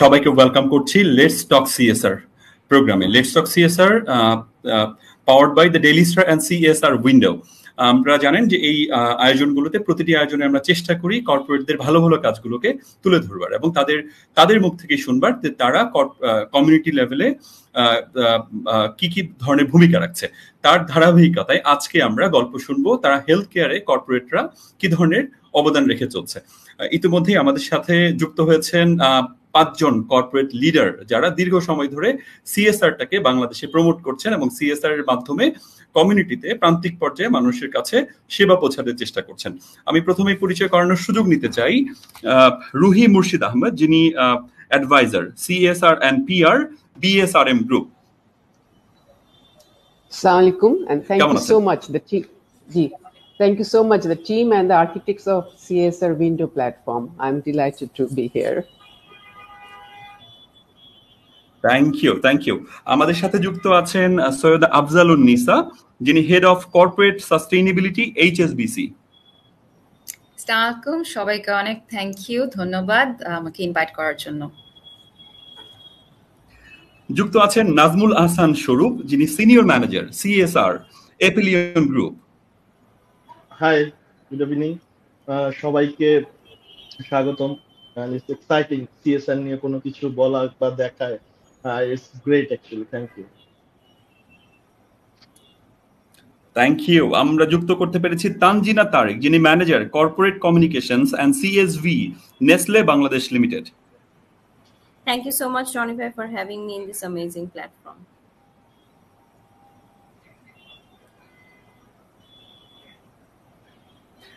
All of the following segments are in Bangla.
সবাইকে ওয়েলকাম করছি লেটস টক সিএসআর প্রোগ্রামে let's talk CSR powered by the Daily Star and CSR Window আমরা জানেন যে এই আয়োজনগুলোতে প্রতিটি আয়োজনে আমরা চেষ্টা করি কর্পোরেটদের ভালো ভালো কাজগুলোকে তুলে ধরবার এবং তাদের তাদের মুখ থেকে শুনবার যে তারা কমিউনিটি লেভেলে কি কি ধরনের ভূমিকা রাখছে। তার ধারাবাহিকতায় আজকে আমরা গল্প শুনব তারা হেলথ কেয়ারে কর্পোরেটরা কি ধরনের অবদান রেখে চলছে। ইতিমধ্যেই আমাদের সাথে যুক্ত হয়েছেন পাঁচজন কর্পোরেট লিডার যারা দীর্ঘ সময় ধরে সিএসআরটাকে বাংলাদেশে প্রমোট করছেন এবং সিএসআর এর মাধ্যমে কমিউনিটিতে প্রান্তিক পর্যায়ে মানুষের কাছে সেবা পৌঁছাতে চেষ্টা করছেন আমি প্রথমেই পরিচয় করানোর সুযোগ নিতে চাই রুহি মুর্শিদ আহমেদ যিনি adviser CSR and PR BSRM group Assalamu alaikum and thank you so much the team. Thank you so much the team and the architects of CSR Window platform. I'm delighted to be here. Thank you thank you আমাদের সাথে যুক্ত আছেন সৈয়দ আফজালুন নিসা যিনি head of corporate sustainability HSBC আসসালামু সবাইকে অনেক থ্যাংক ইউ ধন্যবাদ আমাকে ইনভাইট করার জন্য। যুক্ত আছেন নাজমুল আহসান স্বরূপ যিনি senior manager CSR Epyllion group hi good evening সবাইকে স্বাগতম। এক্সাইটিং সিএসআর নিয়ে কোনো কিছু বলা বা দেখায় it's great actually thank you thank you আমরা যুক্ত করতে পেরেছি তানজিনা তারেক যিনি manager corporate communications and CSV Nestle Bangladesh limited. Thank you so much, Ronnie Bhai, for having me in this amazing platform.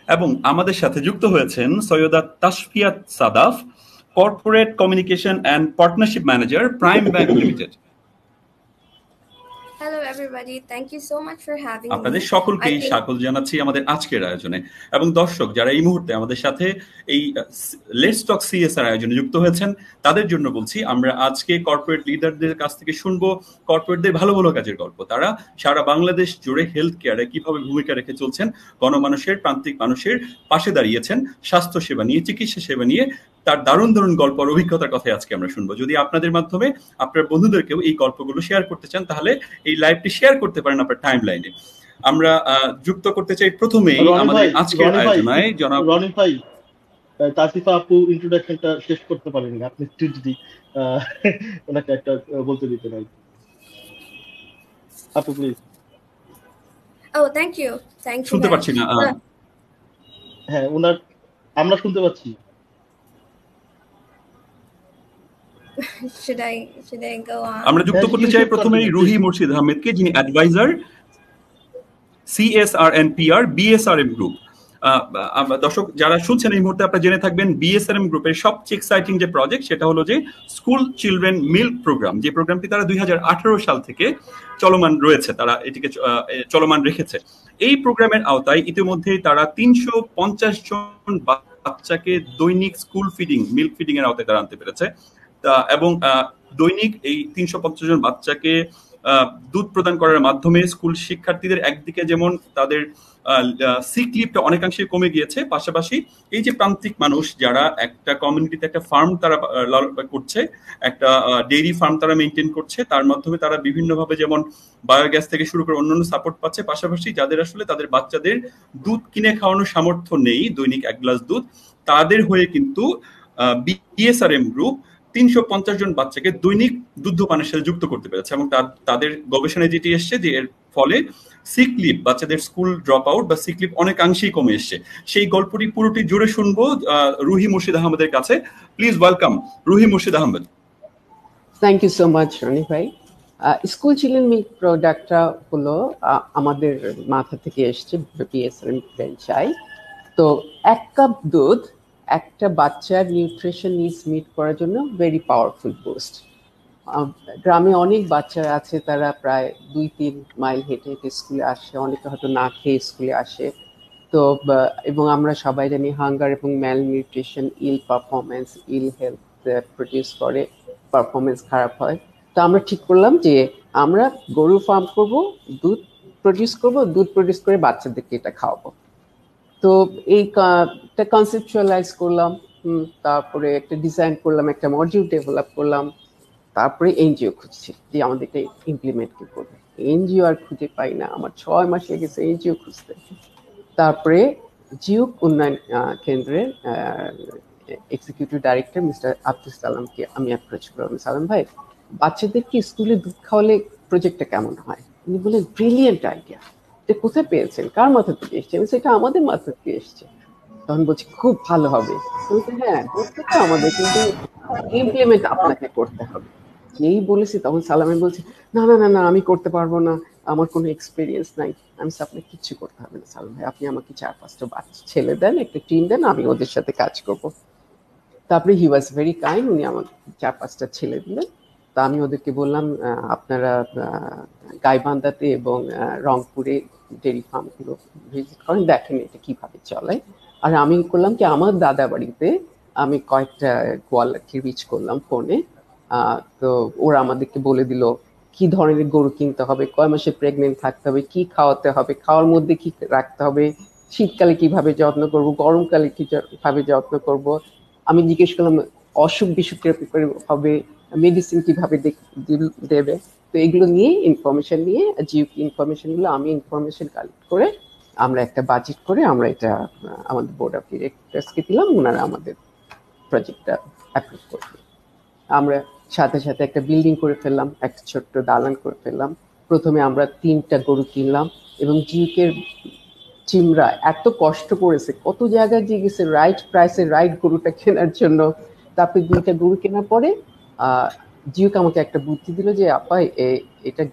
এবং আমাদের সাথে যুক্ত হয়েছেন Syeda Tasfiat Sadaf corporate communication and partnership manager, Prime Bank Limited. Hello everybody thank you so much for having আপনাদের সকলকেই স্বাগত জানাচ্ছি আমাদের আজকের আয়োজনে। এবং দর্শক যারা এই মুহূর্তে আমাদের সাথে এই লেটস টক সিএসআর আয়োজনে যুক্ত হয়েছেন তাদের জন্য বলছি আমরা আজকে কর্পোরেট লিডারদের কাছ থেকে শুনব কর্পোরেটদের ভালো ভালো কাজের গল্প। তারা সারা বাংলাদেশ জুড়ে হেলথ কেয়ারে কীভাবে ভূমিকা রেখে চলছেন গণমানুষের প্রান্তিক মানুষের পাশে দাঁড়িয়েছেন স্বাস্থ্য সেবা নিয়ে চিকিৎসা সেবা নিয়ে তার দারুণ দারুণ গল্প আর অভিজ্ঞতার কথা আজকে আমরা শুনব। যদি আপনাদের মাধ্যমে আপনার বন্ধুদেরকেও এই গল্পগুলো শেয়ার করতে চান তাহলে এই লাইভটি শেয়ার করতে পারেন আপনার টাইম লাইনে আমরা যুক্ত করতে চাই প্রথমেই আমাদের আজকের আয়োজনায় জনাব রনি ভাই তাসিফা আপু ইন্ট্রোডাকশনটা শেষ করতে পারেনি আপনি একটু যদি ওনাকে একটা বলতে দিতে দিতেন আপু প্লিজ ও থ্যাংক ইউ থ্যাংক ইউ শুনতে পাচ্ছি না হ্যাঁ ওনার আমরা শুনতে পাচ্ছি। should I should I go on? আমরা যুক্ত করতে চাই প্রথমেই রুহি মুর্শিদ আহমেদকে যিনি adviser CSR and PR BSRM group দর্শক যারা শুনছেন এই মুহূর্তে আপনারা জেনে থাকবেন বিএসআরএম গ্রুপের সবচেয়ে এক্সাইটিং যে প্রজেক্ট সেটা হলো যে স্কুল চিলড্রেন মিল্ক প্রোগ্রাম যে প্রোগ্রামটি তারা দুই হাজার আঠারো সাল থেকে চলমান রয়েছে তারা এটিকে চলমান রেখেছে। এই প্রোগ্রামের আওতায় ইতিমধ্যেই তারা তিনশো পঞ্চাশ জন বাচ্চাকে দৈনিক স্কুল ফিডিং মিল্ক ফিডিং এর আওতায় তারা আনতে পেরেছে। এবং দৈনিক এই তিনশো পঞ্চাশ জন বাচ্চাকে দুধ প্রদান করার মাধ্যমে স্কুল শিক্ষার্থীদের একদিকে যেমন তাদের সিক অনেকাংশে কমে গিয়েছে, পাশাপাশি এই যে প্রান্তিক মানুষ যারা একটা কমিউনিটিতে একটা ফার্ম তারা করছে, একটা ডেইরি ফার্ম তারা মেনটেন করছে, তার মাধ্যমে তারা বিভিন্নভাবে যেমন বায়োগ্যাস থেকে শুরু করে অন্যান্য সাপোর্ট পাচ্ছে, পাশাপাশি যাদের আসলে তাদের বাচ্চাদের দুধ কিনে খাওয়ানোর সামর্থ্য নেই, দৈনিক এক গ্লাস দুধ, তাদের হয়ে কিন্তু বিএসআরএম গ্রুপ তিনশো পঞ্চাশ জন বাচ্চাকে দৈনিক দুগ্ধপানের সাথে যুক্ত করতে পেরেছে এবং তাদের গবেষণায় যেটি এসছে যে এর ফলে সিকলিপ বাচ্চাদের স্কুল ড্রপ আউট বা সিকলিপ অনেকাংশেই কমে এসছে। সেই গল্পটি পুরোটি জুড়ে শুনব রুহি মুর্শিদ আহমেদের কাছে। Please welcome Ruhi Murshid Ahmed. Thank you so much Roni ভাই। স্কুল চিলড্রেন মিল্ক প্রোডাক্টটা হলো আমাদের মাথা থেকে এসছে বিএসএম ফ্রেঞ্চাই তো এক কাপ দুধ একটা বাচ্চার নিউট্রিশন নিডস মিট করার জন্য ভেরি পাওয়ারফুল বুস্ট গ্রামে অনেক বাচ্চা আছে, তারা প্রায় দুই তিন মাইল হেঁটে হেঁটে স্কুলে আসে, অনেকে হয়তো না খেয়ে স্কুলে আসে। তো এবং আমরা সবাই জানি হাঙ্গার এবং malnutrition ill performance ill health produce করে পারফরমেন্স খারাপ হয়। তো আমরা ঠিক করলাম যে আমরা গরু ফার্ম করব, দুধ প্রডিউস করব, দুধ প্রডিউস করে বাচ্চাদেরকে এটা খাওয়াবো। তো এইটা কনসেপচুয়ালাইজ করলাম তারপরে একটা ডিজাইন করলাম, একটা মডিউল ডেভেলপ করলাম, তারপরে এনজিও খুঁজছি, যে আমাদেরকে ইমপ্লিমেন্ট কি করবে। এনজিও আর খুঁজে পাই না, আমার ছয় মাস গেছে এনজিও খুঁজতে। তারপরে জিও উন্নয়ন কেন্দ্রের এক্সিকিউটিভ ডাইরেক্টর মিস্টার আব্দুল সালামকে আমি অ্যাপ্রোচ করলাম। সালাম ভাই, বাচ্চাদেরকে স্কুলে দুধ খাওয়ালে প্রজেক্টটা কেমন হয়? উনি বললেন ব্রিলিয়েন্ট আইডিয়া এটা কোথায় পেয়েছেন? কার মাথা থেকে এসছে? আমি সেটা আমাদের মাথা থেকে এসছে। তখন বলছি, খুব ভালো হবে। হ্যাঁ তো আমাদের, কিন্তু ইমপ্লিমেন্ট আপনাকে করতে হবে। যেই বলেছি তখন সালামে বলছে, না না না না, আমি করতে পারব না। আমার কোনো এক্সপিরিয়েন্স নাই। আমি আপনাকে কিচ্ছু করতে হবে না, সালাম ভাই। আপনি আমাকে চার, পাঁচটা বাচ্চা ছেলে দেন, একটা টিম দেন, আমি ওদের সাথে কাজ করব। তারপরে হি ওয়াজ ভেরি কাইন্ড উনি আমার চার, পাঁচটা ছেলে দিলেন। তা আমি ওদেরকে বললাম আপনারা গাইবান্ধাতে এবং রংপুরে ডেরি ফার্মগুলো ভিজিট করেন, দেখেন এটা কীভাবে চলে। আর আমি করলাম কি, আমার দাদা বাড়িতে আমি কয়েকটা গোয়ালাকে রিচ করলাম ফোনে তো ওরা আমাদেরকে বলে দিল, কি ধরনের গরু কিনতে হবে, কয় মাসে প্রেগনেন্ট থাকতে হবে, কি খাওয়াতে হবে, খাওয়ার মধ্যে কি রাখতে হবে, শীতকালে কীভাবে যত্ন করব, গরমকালে কীভাবে যত্ন করব। আমি জিজ্ঞেস করলাম অসুখ বিসুখের হবে মেডিসিন কীভাবে দেবে? তো এগুলো নিয়ে ইনফরমেশন নিয়ে জিওপি ইনফরমেশনগুলো আমি ইনফরমেশন কালেক্ট করে আমরা একটা বাজেট করে আমরা এটা আমাদের বোর্ড অফ ডিরেক্টরসকে দিলাম ওনারা আমাদের প্রজেক্টটা অ্যাপ্রুভ করবে। আমরা সাথে সাথে একটা বিল্ডিং করে ফেললাম, একটা ছোট্ট দালান করে ফেললাম। প্রথমে আমরা তিনটা গরু কিনলাম এবং জিউকের চিমরা এত কষ্ট করেছে, কত জায়গায় যে গেছে রাইট প্রাইসে রাইট গরুটা কেনার জন্য। তারপরে দুইটা গরু কেনার পরে জিউক আমাকে একটা বুদ্ধি দিল যে আপা এটা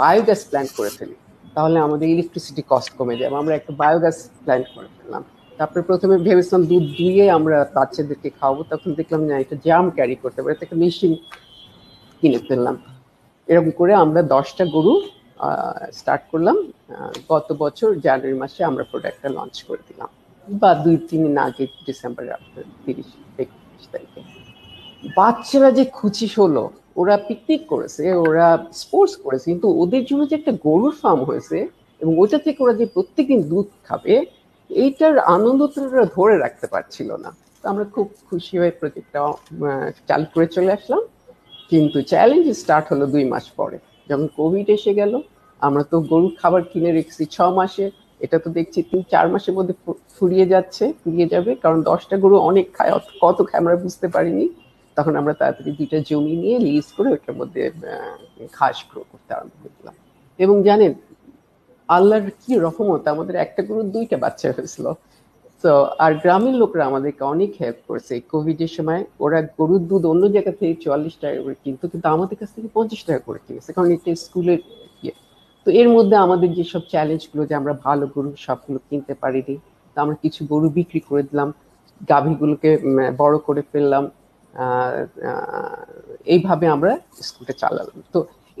বায়োগ্যাস প্ল্যান্ট করে ফেলি। তাহলে আমাদের ইলেকট্রিসিটি কস্ট কমে যাবে আমরা একটা বায়োগ্যাস প্ল্যান্ট করে ফেললাম। তারপরে প্রথমে ভেবেছিলাম দুধ দুইয়ে আমরা বাচ্চাদেরকে খাওয়াবো। তখন দেখলাম, না, এটা জ্যাম ক্যারি করতে পারে। একটা মেশিন কিনে ফেললাম। এরকম করে আমরা দশটা গরু স্টার্ট করলাম। গত বছর জানুয়ারি মাসে আমরা প্রোডাক্টটা লঞ্চ করে দিলাম। বা দুই, তিন আগে ডিসেম্বর তিরিশ, একত্রিশ তারিখে। বাচ্চারা যে খুশি হলো, ওরা পিকনিক করেছে, ওরা স্পোর্টস করেছে, কিন্তু ওদের জন্য যে একটা গরুর ফার্ম হয়েছে এবং ওইটা থেকে ওরা যে প্রত্যেকদিন দুধ খাবে, এইটার আনন্দ ওরা ধরে রাখতে পারছিল না। তো আমরা খুব খুশি হয়ে প্রজেক্টটা চালু করে চলে আসলাম। কিন্তু চ্যালেঞ্জ স্টার্ট হলো দুই মাস পরে। যখন কোভিড এসে গেল, আমরা তো গরুর খাবার কিনে রেখেছি ছ মাসে। এটা তো দেখছি তিন, চার মাসের মধ্যে ফুরিয়ে যাচ্ছে, ফুরিয়ে যাবে। কারণ দশটা গরু অনেক খায় কত খায় আমরা বুঝতে পারিনি। তখন আমরা তাড়াতাড়ি দুইটা জমি নিয়ে লিজ করে ওটার মধ্যে ঘাস গ্রো করতে আরম্ভ করলাম। এবং জানেন, আল্লাহর কি রহমত, আমাদের একটা গরুর দুইটা বাচ্চা হয়েছিল। তো আর গ্রামের লোকরা আমাদেরকে অনেক হেল্প করছে। কোভিড এর সময় ওরা গরুর দুধ অন্য জায়গা থেকে চুয়াল্লিশ টাকা করে কিনতো, কিন্তু আমাদের কাছ থেকে পঞ্চাশ টাকা করে কিনেছে, কারণ এটা স্কুলের ইয়ে। তো এর মধ্যে আমাদের যেসব চ্যালেঞ্জগুলো যে আমরা ভালো গরু সবগুলো কিনতে পারিনি, তো আমরা কিছু গরু বিক্রি করে দিলাম, গাভীগুলোকে বড় করে ফেললাম। এইভাবে আমরা স্কুলটা চালালাম। তো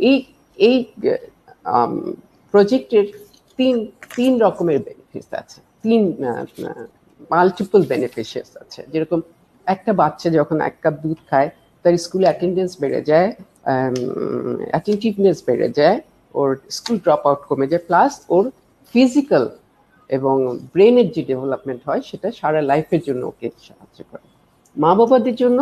এই এই প্রজেক্টের তিন তিন রকমের বেনিফিটস আছে। তিন মাল্টিপল বেনিফিশিয়াস আছে। যেরকম একটা বাচ্চা যখন এক কাপ দুধ খায়, তার স্কুলে অ্যাটেন্ডেন্স বেড়ে যায় অ্যাটেন্টিভনেস বেড়ে যায়, ওর স্কুল ড্রপ আউট কমে যায় প্লাস ওর ফিজিক্যাল এবং ব্রেনের যে ডেভেলপমেন্ট হয়, সেটা সারা লাইফের জন্য ওকে সাহায্য করে। মা বাবাদের জন্য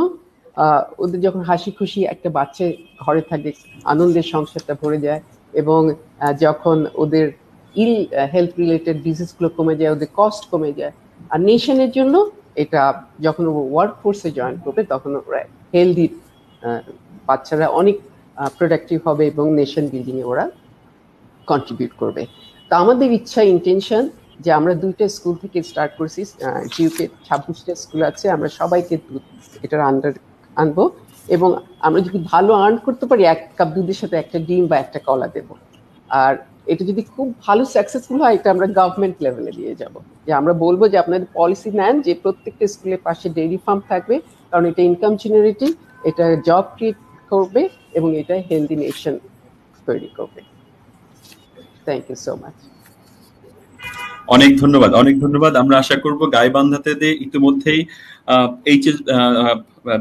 ওদের যখন হাসি খুশি একটা বাচ্চা ঘরে থাকে আনন্দের সংসারটা ভরে যায় এবং যখন ওদের ইল হেলথ রিলেটেড ডিজিজগুলো কমে যায়, ওদের কস্ট কমে যায়, আর নেশনের জন্য এটা যখন ওয়ার্ক ফোর্সে জয়েন করবে, তখন ওরা হেলদি বাচ্চারা অনেক প্রোডাক্টিভ হবে এবং নেশন বিল্ডিংয়ে ওরা কন্ট্রিবিউট করবে। তো আমাদের ইচ্ছা ইন্টেনশন যে আমরা দুইটা স্কুল থেকে স্টার্ট করছি জিউকে ছাব্বিশটা স্কুল আছে, আমরা সবাইকে এটার আন্ডার আনব এবং আমরা যদি ভালো আর্ন করতে পারি, এক কাপ দুধের সাথে একটা ডিম বা একটা কলা দেব। আর এটা যদি খুব ভালো সাকসেসফুল হয়, এটা আমরা গভর্নমেন্ট লেভেলে নিয়ে যাব। যে আমরা বলব যে আপনাদের পলিসি নেন যে প্রত্যেকটা স্কুলের পাশে ডেইরি ফার্ম থাকবে, কারণ এটা ইনকাম জেনারেটিং এটা জব ক্রিয়েট করবে এবং এটা হেলদি নেশন তৈরি করবে। থ্যাংক ইউ সো মাচ অনেক ধন্যবাদ অনেক ধন্যবাদ। আমরা আশা করব গাইবান্ধাতে ইতিমধ্যেই এইচ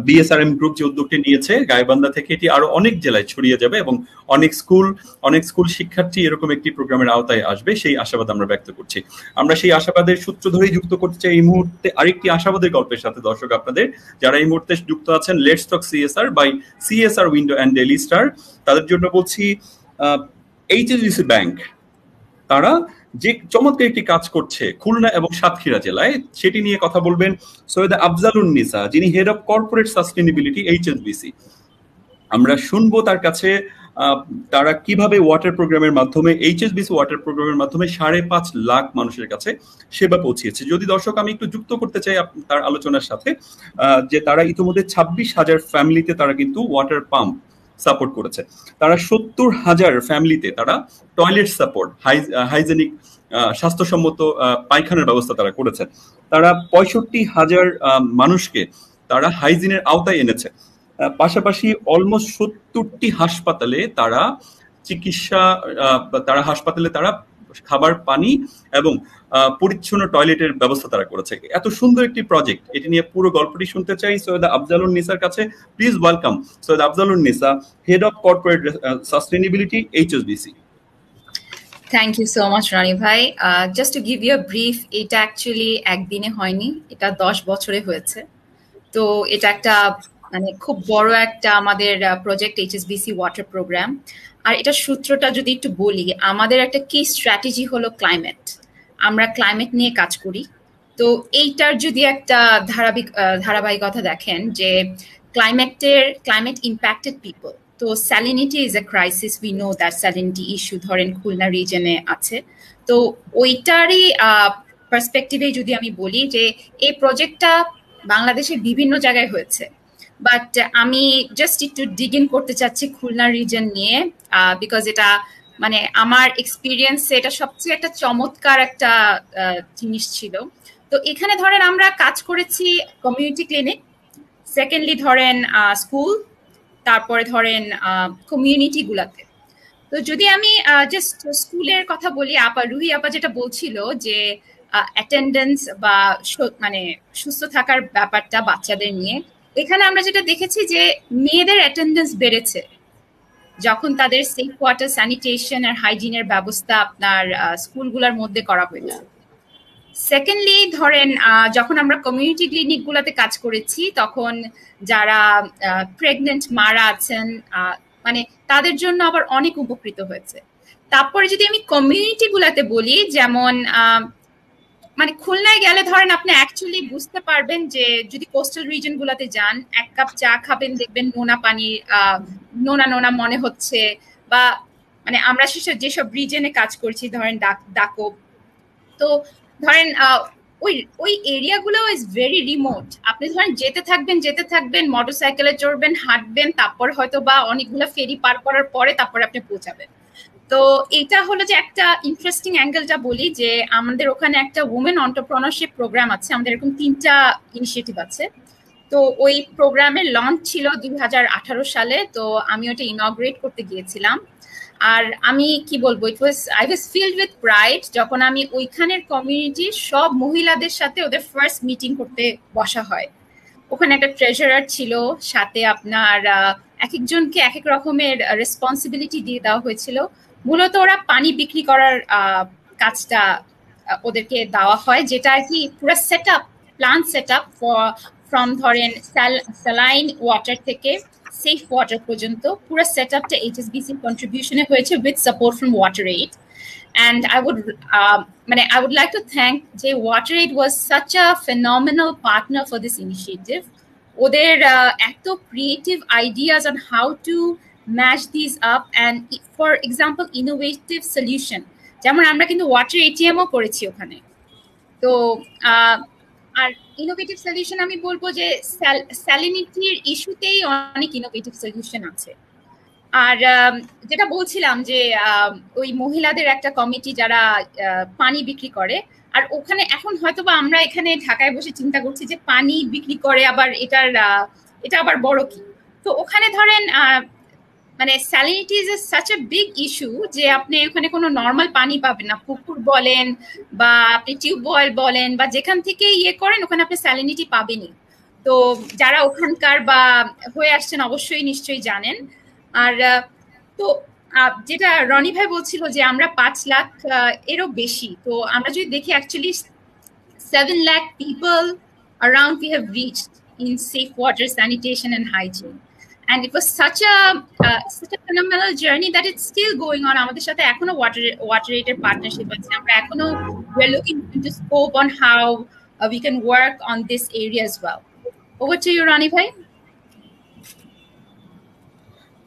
বিএসআরএম গ্রুপ যে উদ্যোগটি নিয়েছে, গাইবান্ধা থেকে এটি আরও অনেক জেলায় ছড়িয়ে যাবে এবং অনেক স্কুল অনেক স্কুল শিক্ষার্থী এরকম একটি প্রোগ্রামের আওতায় আসবে, সেই আশাবাদ আমরা ব্যক্ত করছি। আমরা সেই আশাবাদের সূত্র ধরেই যুক্ত করতে চাই এই মুহূর্তে আরেকটি আশাবাদের গল্পের সাথে, দর্শক আপনাদের। যারা এই মুহূর্তে যুক্ত আছেন let's talk CSR by CSR Window and Daily Star তাদের জন্য বলছি এইচএসবিসি ব্যাংক তারা যে চমৎকার একটি কাজ করছে খুলনা এবং সাতক্ষীরা জেলায়, সেটি নিয়ে কথা বলবেন সৈয়দ আফজালুন নিসা, যিনি head of corporate sustainability HSBC আমরা শুনব তার কাছে তারা কীভাবে ওয়াটার প্রোগ্রামের মাধ্যমে এইচএসবিসি ওয়াটার প্রোগ্রামের মাধ্যমে সাড়ে পাঁচ লাখ মানুষের কাছে সেবা পৌঁছিয়েছে। যদি দর্শক আমি একটু যুক্ত করতে চাই তার আলোচনার সাথে যে তারা ইতিমধ্যে ছাব্বিশ হাজার ফ্যামিলিতে তারা কিন্তু ওয়াটার পাম্প সাপোর্ট করেছে। তারা সত্তর হাজার ফ্যামিলিতে তারা টয়লেট সাপোর্ট হাইজেনিক স্বাস্থ্যসম্মত পায়খানার ব্যবস্থা তারা করেছে। তারা পঁয়ষট্টি হাজার মানুষকে তারা হাইজিনের আওতায় এনেছে। পাশাপাশি অলমোস্ট সত্তরটি হাসপাতালে তারা চিকিৎসা তারা হাসপাতালে তারা খাবার, পানি এবং পরিচ্ছন্ন টয়লেটের ব্যবস্থা তারা করেছে। এত সুন্দর একটি প্রজেক্ট এটি নিয়ে পুরো গল্পটি শুনতে চাই সৈয়দ আফজালুন নিসার কাছে। Please welcome Syed Afzalun Nisa head of corporate sustainability HSBC thank you so much Rani ভাই। Just to give you brief এটা অ্যাকচুয়ালি একদিনে হয়নি, এটা দশ বছরে হয়েছে। তো এটা একটা মানে খুব বড় একটা আমাদের প্রজেক্ট এইচএসবিসি ওয়াটার প্রোগ্রাম আর এটা সূত্রটা যদি একটু বলি, আমাদের একটা কি স্ট্র্যাটেজি হলো ক্লাইমেট আমরা ক্লাইমেট নিয়ে কাজ করি। তো এইটার যদি একটা ধারাবাহিক ধারাবাহিকতা দেখেন যে ক্লাইমেটের ক্লাইমেট ইম্প্যাক্টেড পিপল তো salinity is a crisis we know that salinity issue ধরেন খুলনা রিজনে আছে। তো ওইটারই পার্সপেক্টিভে যদি আমি বলি যে এই প্রজেক্টটা বাংলাদেশের বিভিন্ন জায়গায় হয়েছে। বাট আমি জাস্ট একটু ডিগ ইন করতে চাচ্ছি খুলনা রিজন নিয়ে বিকজ এটা মানে আমার এক্সপিরিয়েন্সে এটা সবচেয়ে একটা চমৎকার একটা জিনিস ছিল। তো এখানে ধরেন আমরা কাজ করেছি কমিউনিটি ক্লিনিক সেকেন্ডলি ধরেন স্কুল তারপরে ধরেন কমিউনিটি গুলাতে। তো যদি আমি জাস্ট স্কুলের কথা বলি, আপা রুহি আপা যেটা বলছিল যে অ্যাটেন্ডেন্স বা মানে সুস্থ থাকার ব্যাপারটা বাচ্চাদের নিয়ে এখানে আমরা যেটা দেখেছি যে মেয়েদের অ্যাটেন্ডেন্স বেড়েছে। যখন তাদের সেফ ওয়াটার স্যানিটেশন আর হাইজিনের ব্যবস্থা আপনার স্কুলগুলোর মধ্যে করা হয়েছে। সেকেন্ডলি ধরেন যখন আমরা কমিউনিটি ক্লিনিকগুলোতে কাজ করেছি, তখন যারা প্রেগনেন্ট মারা আছেন মানে তাদের জন্য আবার অনেক উপকৃত হয়েছে। তারপরে যদি আমি কমিউনিটি গুলাতে বলি, যেমন মানে খুলনায় গেলে ধরেন আপনি অ্যাকচুয়ালি বুঝতে পারবেন যে যদি কোস্টাল রিজন গুলাতে যান, এক কাপ চা খাবেন, দেখবেন নোনা পানি নোনা নোনা মনে হচ্ছে বা মানে আমরা সেসব যেসব রিজনে কাজ করছি, ধরেন ডাকো তো ধরেন ওই ওই এরিয়াগুলো ইজ ভেরি রিমোট আপনি ধরেন যেতে থাকবেন যেতে থাকবেন মোটর সাইকেলে চড়বেন, হাঁটবেন, তারপর হয়তো বা অনেকগুলো ফেরি পার করার পরে তারপরে আপনি পৌঁছাবেন। তো এটা হলো যে একটা ইন্টারেস্টিং অ্যাঙ্গেলটা বলি যে আমাদের ওখানে একটা উমেন অন্টারপ্রনারশিপ প্রোগ্রাম আছে, আমাদের এরকম তিনটা ইনিশিয়েটিভ আছে। তো ওই প্রোগ্রামের লঞ্চ ছিল দুই হাজার আঠারো সালে, তো আমি ওটা ইনগ্রেট করতে গিয়েছিলাম। আর আমি কি বলব it was I was filled with pride যখন আমি ওইখানের কমিউনিটির সব মহিলাদের সাথে ওদের ফার্স্ট মিটিং করতে বসা হয়। ওখানে একটা ট্রেজারার ছিল, সাথে আপনার এক একজনকে এক এক রকমের রেসপন্সিবিলিটি দিয়ে দেওয়া হয়েছিল। মূলত ওরা পানি বিক্রি করার কাজটা ওদেরকে দেওয়া হয়, যেটা আর কি পুরো set up plan set up from ধরেন স্যালাইন ওয়াটার থেকে সেফ ওয়াটার পর্যন্ত পুরো সেট আপটা এইচএসবিসি কন্ট্রিবিউশনে হয়েছে with support from WaterAid and I would মানে I would like to thank যে WaterAid was such a phenomenal partner for this initiative ওদের এত creative ideas on how to match this up and for example innovative solution যেমন আমরা কিন্তু ওয়াটার এটিএমও করেছি ওখানে। তো আর ইনোভেটিভ সলিউশন আমি বলব যে স্যালিনিটির ইস্যুতেই অনেক ইনোভেটিভ সলিউশন আছে। আর যেটা বলছিলাম যে ওই মহিলাদের একটা কমিটি যারা পানি বিক্রি করে, আর ওখানে এখন হয়তো বা আমরা এখানে ঢাকায় বসে চিন্তা করছি যে পানি বিক্রি করে আবার এটার এটা আবার বড় কি? তো ওখানে ধরেন মানে salinity is such a big issue যে আপনি ওখানে কোনো নর্মাল পানি পাবেন না। পুকুর বলেন বা আপনি টিউবওয়েল বলেন বা যেখান থেকে ইয়ে করেন, ওখানে আপনি স্যালিনিটি পাবেনই। তো যারা ওখানকার বা হয়ে আসছেন অবশ্যই নিশ্চয়ই জানেন। আর, তো যেটা রনি ভাই বলছিল যে আমরা পাঁচ লাখ এরও বেশি। তো আমরা যদি দেখি actually seven lakh people around we have reached in safe water sanitation and hygiene and it was such a uh, such a phenomenal journey that it's still going on আমাদের সাথে এখনো ওয়াটার ওয়াটার এডের পার্টনারশিপ আছে আমরা এখনো we are looking into scope on how uh, we can work on this area as well over to you Rani bhai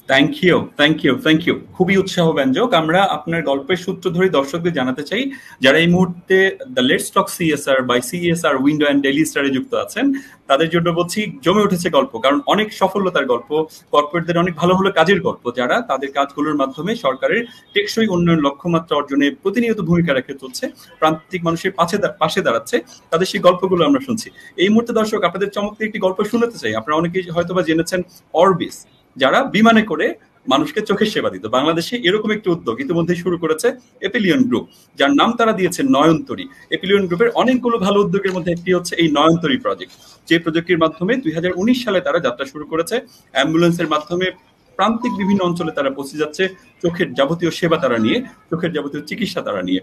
thank you thank you thank you খুবই উৎসাহ ব্যঞ্জক। আমরা আপনার গল্পের সূত্র ধরে দর্শকদের জানাতে চাই, যারা এই মুহূর্তে the let's talk CSR by CSR Window and Daily স্টারে যুক্ত আছেন, তাদের জন্য বলছি, জমে উঠেছে গল্প, কারণ অনেক সফলতার গল্প, কর্পোরেটদের অনেক ভালো ভালো কাজের গল্প, যারা তাদের কাজগুলোর মাধ্যমে সরকারের টেকসই উন্নয়ন, লক্ষ্যমাত্রা অর্জনে প্রতিনিয়ত ভূমিকা রেখে চলছে, প্রান্তিক মানুষের পাশে পাশে দাঁড়াচ্ছে, তাদের সেই গল্পগুলো আমরা শুনছি। এই মুহূর্তে দর্শক, আপনাদের চমৎকার একটি গল্প শুনতে চাই। আপনারা অনেকেই হয়তোবা জেনেছেন অরবিস যারা বিমানে করে মানুষকে চোখের সেবা দিত। বাংলাদেশে এরকম একটি উদ্যোগ ইতিমধ্যে শুরু করেছে এপিলিয়ন গ্রুপ যার নাম তারা দিয়েছে নয়নতরী। এপিলিয়ন গ্রুপের অনেকগুলো ভালো উদ্যোগের মধ্যে একটি হচ্ছে এই নয়নতরী প্রজেক্ট যে প্রজেক্টের মাধ্যমে দুই হাজার উনিশ সালে তারা যাত্রা শুরু করেছে অ্যাম্বুলেন্সের মাধ্যমে প্রান্তিক বিভিন্ন অঞ্চলে তারা পৌঁছে যাচ্ছে, চোখের যাবতীয় সেবা তারা নিয়ে, চোখের যাবতীয় চিকিৎসা তারা নিয়ে।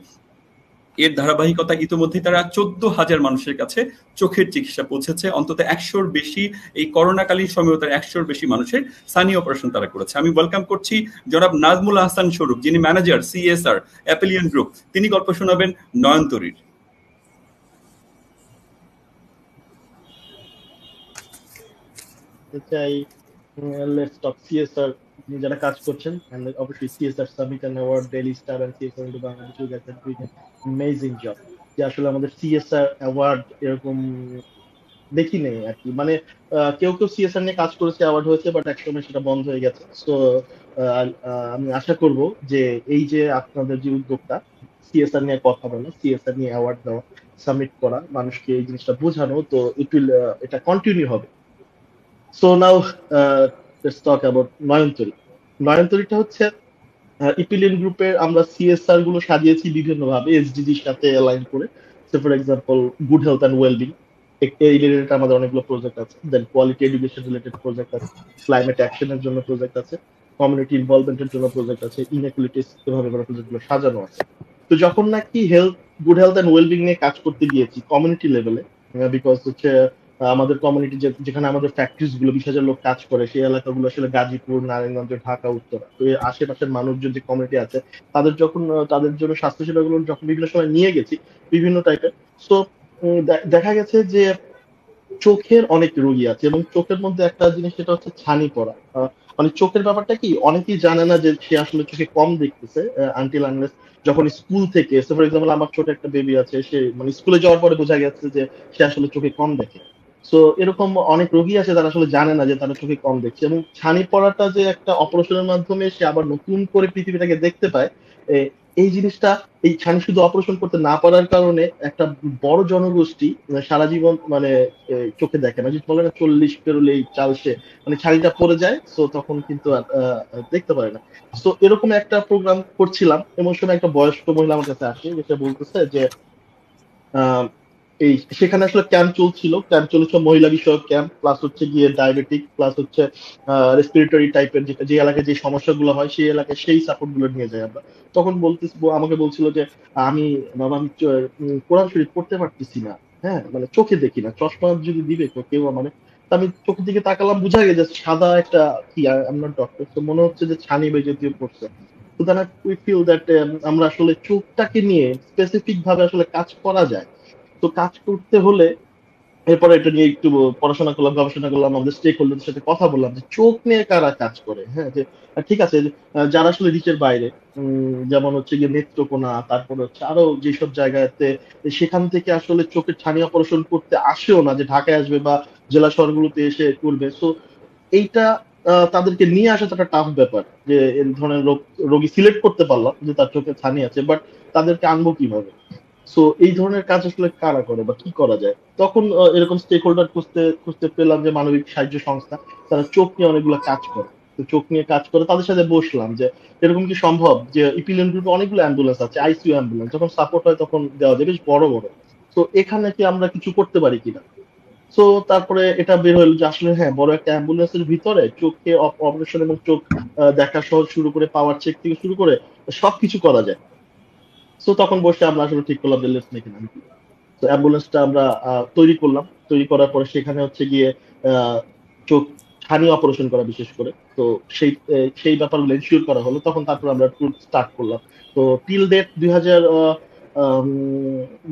এর ধারাবাহিকতা ইতিমধ্যে তারা চোদ্দ হাজার মানুষের কাছে চোখের চিকিৎসা পৌঁছেছে। অন্তত একশোর বেশি, এই করোনাকালীন সময় তার একশোর বেশি মানুষের সানি অপারেশন তারা করেছে। আমি ওয়েলকাম করছি জনাব নাজমুল আহসান স্বরূপ, যিনি ম্যানেজার, সিএসআর, অ্যাপেলিয়ান গ্রুপ। তিনি গল্প শোনাবেন নয়নতরীর। চাই লেটস টক সিএসআর যারা কাজ করছেন Award, Daily Star and CSR into Bangladesh, you guys are doing an যে আসলে আমাদের সিএসআর অ্যাওয়ার্ড এরকম দেখি নেই আর কি। মানে কেউ কেউ সিএসআর নিয়ে কাজ করেছে অ্যাওয়ার্ড হয়েছে বাট একসময় সেটা বন্ধ হয়ে গেছে। সো আমি আশা করব যে এই যে আপনাদের যে উদ্যোগটা সিএসআর নিয়ে কথা বলা সিএসআর নিয়ে অ্যাওয়ার্ড দেওয়া সাবমিট করা, মানুষকে এই জিনিসটা বোঝানো, তো ইট উইল এটা কন্টিনিউ হবে। So now let's talk about Nayantari নয়নতরীটা হচ্ছে ইপিলিয়ন গ্রুপের আমরা সিএসআরগুলো সাজিয়েছি বিভিন্ন ভাবে এসডিজির সাথে অ্যালাইন করে। Say for example good health and wellbeing এই রিলেটেড আমাদের অনেকগুলো প্রজেক্ট আছে। Then quality education related project আছে ক্লাইমেট অ্যাকশনের জন্য প্রজেক্ট আছে কমিউনিটি ইনভলভমেন্টের জন্য প্রজেক্ট আছে ইনএকুয়ালিটিস এভাবে করে প্রজেক্টগুলো সাজানো আছে। তো যখন নাকি health good health and wellbeing নিয়ে কাজ করতে গিয়েছি কমিউনিটি লেভেলে বিকজ হচ্ছে আমাদের কমিউনিটি যেখানে আমাদের ফ্যাক্টরিজগুলো, বিশ হাজার লোক কাজ করে, সেই এলাকাগুলো আসলে গাজীপুর, নারায়ণগঞ্জ, ঢাকা, উত্তরা। তো এই আশেপাশের মানুষজন যে কমিউনিটি আছে, তাদের যখন তাদের জন্য স্বাস্থ্য সেবাগুলো যখন বিভিন্ন সময় নিয়ে গেছি, বিভিন্ন টাইপের তো দেখা গেছে যে চোখের অনেক রোগী আছে এবং চোখের মধ্যে একটা জিনিস সেটা হচ্ছে ছানি পড়া। মানে চোখের ব্যাপারটা কি, অনেকেই জানে না যে সে আসলে চোখে কম দেখতেছে আনটিল আনলেস যখন স্কুল থেকে ফর এক্সাম্পল আমার ছোট একটা বেবি আছে, সে মানে স্কুলে যাওয়ার পরে বোঝা গেছে যে সে আসলে চোখে কম দেখে। সো এরকম অনেক রোগী আছে তারা আসলে জানে না যে তারা চোখে কম দেখছে। এবং ছানি পড়াটা যে একটা অপারেশনের মাধ্যমে সে আবার নতুন করে পৃথিবীটাকে দেখতে পায় এই জিনিসটা, এই ছানি শুধু অপারেশন করতে না পারার কারণে একটা বড় জনগোষ্ঠী সারা জীবন মানে চোখে দেখে না। যদি বলে না চল্লিশ পেরোলে এই চাল সে মানে ছানিটা পড়ে যায়, সো তখন কিন্তু দেখতে পারে না। তো এরকম একটা প্রোগ্রাম করছিলাম। এমন সময় একটা বয়স্ক মহিলা আমার কাছে আসে যেটা বলতেছে যে এই, সেখানে আসলে ক্যাম্প চলছিল। ক্যাম্প চলেছে মহিলা বিষয়ক ক্যাম্প প্লাস হচ্ছে গিয়ে ডায়াবেটিক প্লাস হচ্ছে রেসপিরেটরি টাইপের যেটা, যে এলাকায় যে সমস্যাগুলো হয়, সেই এলাকায় সেই সাপোর্টগুলো নিয়ে যাই আমরা। তখন বলতে, আমাকে বলছিল যে, আমি, বাবা, আমি কোরআন শরীফ পড়তে পারতেছি না। হ্যাঁ মানে চোখে দেখি না। চশমা যদি দিবে কেউ মানে আমি চোখের দিকে তাকালাম, বুঝা গেছে সাদা একটা কি আমরা ডক্টর তো মনে হচ্ছে যে ছানি বে জাতীয় পড়ছে। তো উই ফিল দ্যাট আমরা আসলে চোখটাকে নিয়ে স্পেসিফিক ভাবে আসলে কাজ করা যায়। তো কাজ করতে হলে এরপরে এটা নিয়ে একটু পড়াশোনা করলাম, গবেষণা করলাম, আমাদের স্টেক হোল্ডারদের সাথে কথা বললাম যে চোখ নিয়ে কারা কাজ করে হ্যাঁ যে ঠিক আছে যারা আসলে রিচের বাইরে যেমন হচ্ছে গিয়ে নেত্রকোনা, তারপরে হচ্ছে আরও যেসব জায়গাতে, সেখান থেকে আসলে চোখের ছানি অপারেশন করতে আসেও না যে ঢাকায় আসবে বা জেলা শহরগুলোতে এসে করবে। সো এইটা তাদেরকে নিয়ে আসা একটা টাফ ব্যাপার যে এই ধরনের রোগ, রোগী সিলেক্ট করতে পারলাম যে তার চোখে ছানি আছে বাট তাদেরকে আনব কীভাবে? সো এই ধরনের কাজ আসলে কারা করে বা কি করা যায়? তখন এরকম স্টেক হোল্ডার খুঁজতে খুঁজতে পেলাম যে মানবিক সাহায্য সংস্থা, তারা চোখ নিয়ে অনেকগুলো কাজ করে। তো চোখ নিয়ে কাজ করে, তাদের সাথে বসলাম যে, এরকম কি সম্ভব যে ইপিলিয়ন গ্রুপে অনেকগুলো অ্যাম্বুলেন্স আছে আইসিইউ অ্যাম্বুলেন্স যখন সাপোর্ট হয় তখন দেওয়া যায়, বেশ বড় বড়। তো এখানে কি আমরা কিছু করতে পারি কিনা? সো তারপরে এটা বের হলো যে আসলে হ্যাঁ বড় একটা অ্যাম্বুলেন্সের ভিতরে চোখকে অপারেশন এবং চোখ দেখা সহ শুরু করে পাওয়ার চেক থেকে শুরু করে সবকিছু করা যায়। সো তখন বসে আমরা আসলে ঠিক করলাম যে লেটস মেক তো অ্যাম্বুলেন্সটা আমরা তৈরি করলাম। তৈরি করার পরে সেখানে হচ্ছে গিয়ে চোখ ছানি অপারেশন করা বিশেষ করে। তো সেই সেই ব্যাপারগুলো এনশিওর করা হলো। তখন তারপর আমরা ট্যুর স্টার্ট করলাম। তো টিল ডেট দুই হাজার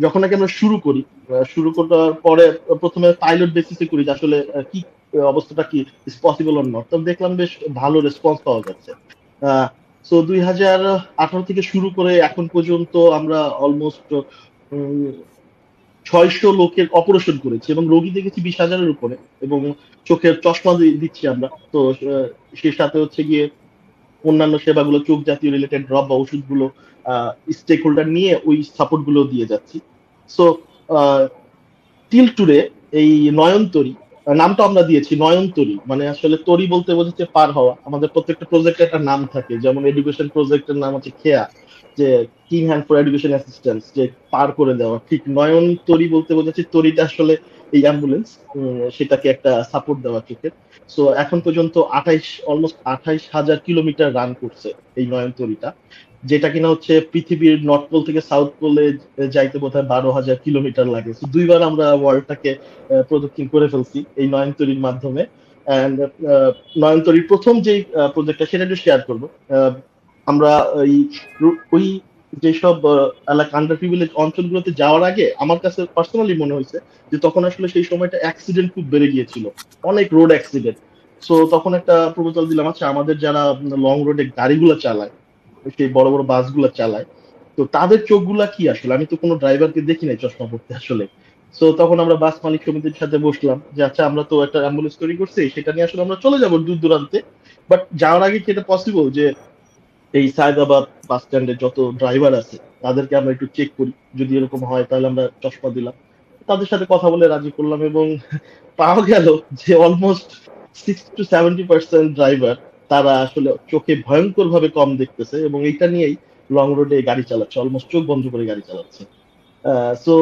যখন নাকি আমরা শুরু করি শুরু করার পরে প্রথমে পাইলট বেসিসে করি যে, আসলে কি অবস্থাটা কি ইস পসিবল অর নট তবে দেখলাম বেশ ভালো রেসপন্স পাওয়া যাচ্ছে। সো দুই হাজার আঠারো থেকে শুরু করে এখন পর্যন্ত আমরা অলমোস্ট ছয়শো লোকের অপারেশন করেছি এবং রোগী দেখেছি বিশ হাজারের উপরে এবং চোখের চশমা দিচ্ছি আমরা। তো সে সাথে হচ্ছে গিয়ে অন্যান্য সেবাগুলো, চোখ জাতীয় রিলেটেড ড্রপ বা ওষুধগুলো স্টেক হোল্ডার নিয়ে ওই সাপোর্টগুলো দিয়ে যাচ্ছি। সো টিল টুডে এই নয়নতরী নামটা আমরা দিয়েছি নয়ন তরি মানে আসলে তরি বলতে বোঝাচ্ছে পার হওয়া। আমাদের প্রত্যেকটা প্রজেক্টের একটা নাম থাকে, যেমন এডুকেশন প্রজেক্টের নাম হচ্ছে খেয়া, যে king hand for education assistance যে পার করে দেওয়া। ঠিক নয়ন তরি বলতে বোঝাচ্ছে তরিটা আসলে এই অ্যাম্বুলেন্স সেটাকে একটা সাপোর্ট দেওয়া চোখের সো এখন পর্যন্ত আঠাইশ অলমোস্ট আঠাইশ হাজার কিলোমিটার রান করছে এই নয়নতরিটা। যেটা কিনা হচ্ছে পৃথিবীর নর্থ পোল থেকে সাউথ পোলে যাইতে বোধ হয় বারো হাজার কিলোমিটার লাগে। দুইবার আমরা ওয়ার্ল্ডটাকে প্রদক্ষিণ করে ফেলছি এই নয়নতরির মাধ্যমে। অ্যান্ড নয়নতরির প্রথম যেই প্রজেক্টটা সেটা একটু শেয়ার করব। আমরা ওই ওই যেসব এলাকা আন্ডার প্রিভিলেজ অঞ্চলগুলোতে যাওয়ার আগে আমার কাছে পার্সোনালি মনে হয়েছে যে তখন আসলে সেই সময়টা অ্যাক্সিডেন্ট খুব বেড়ে গিয়েছিল। অনেক রোড অ্যাক্সিডেন্ট সো তখন একটা প্রপোজাল দিলাম আচ্ছা আমাদের যারা লং রোডে গাড়িগুলো চালায় সেই বড় বড় বাসগুলো চালায়। তো তাদের চোখগুলা কি আসলে? আমি তো কোনো ড্রাইভারকে দেখি নাই চশমা পড়তে আসলে। সো তখন আমরা বাস মালিক সমিতির সাথে বসলাম যে আচ্ছা আমরা তো একটা অ্যাম্বুলেন্স তৈরি করছি, সেটা নিয়ে আসলে আমরা চলে যাব দূর দূরান্তে। বাট যাওয়ার আগে কি এটা পসিবল যে, এই সায়দাবাদ বাস স্ট্যান্ডে যত ড্রাইভার আছে, তাদেরকে আমরা একটু চেক করি। যদি এরকম হয়, তাহলে আমরা চশমা দিলাম। তাদের সাথে কথা বলে রাজি করলাম এবং পাওয়া গেল যে almost sixty to seventy percent driver তারা আসলে চোখে ভয়ঙ্কর ভাবে কম দেখতেছে এবং এটা নিয়েই লং রোডে গাড়ি চালাচ্ছে অলমোস্ট চোখ বন্ধ করে গাড়ি চালাচ্ছে so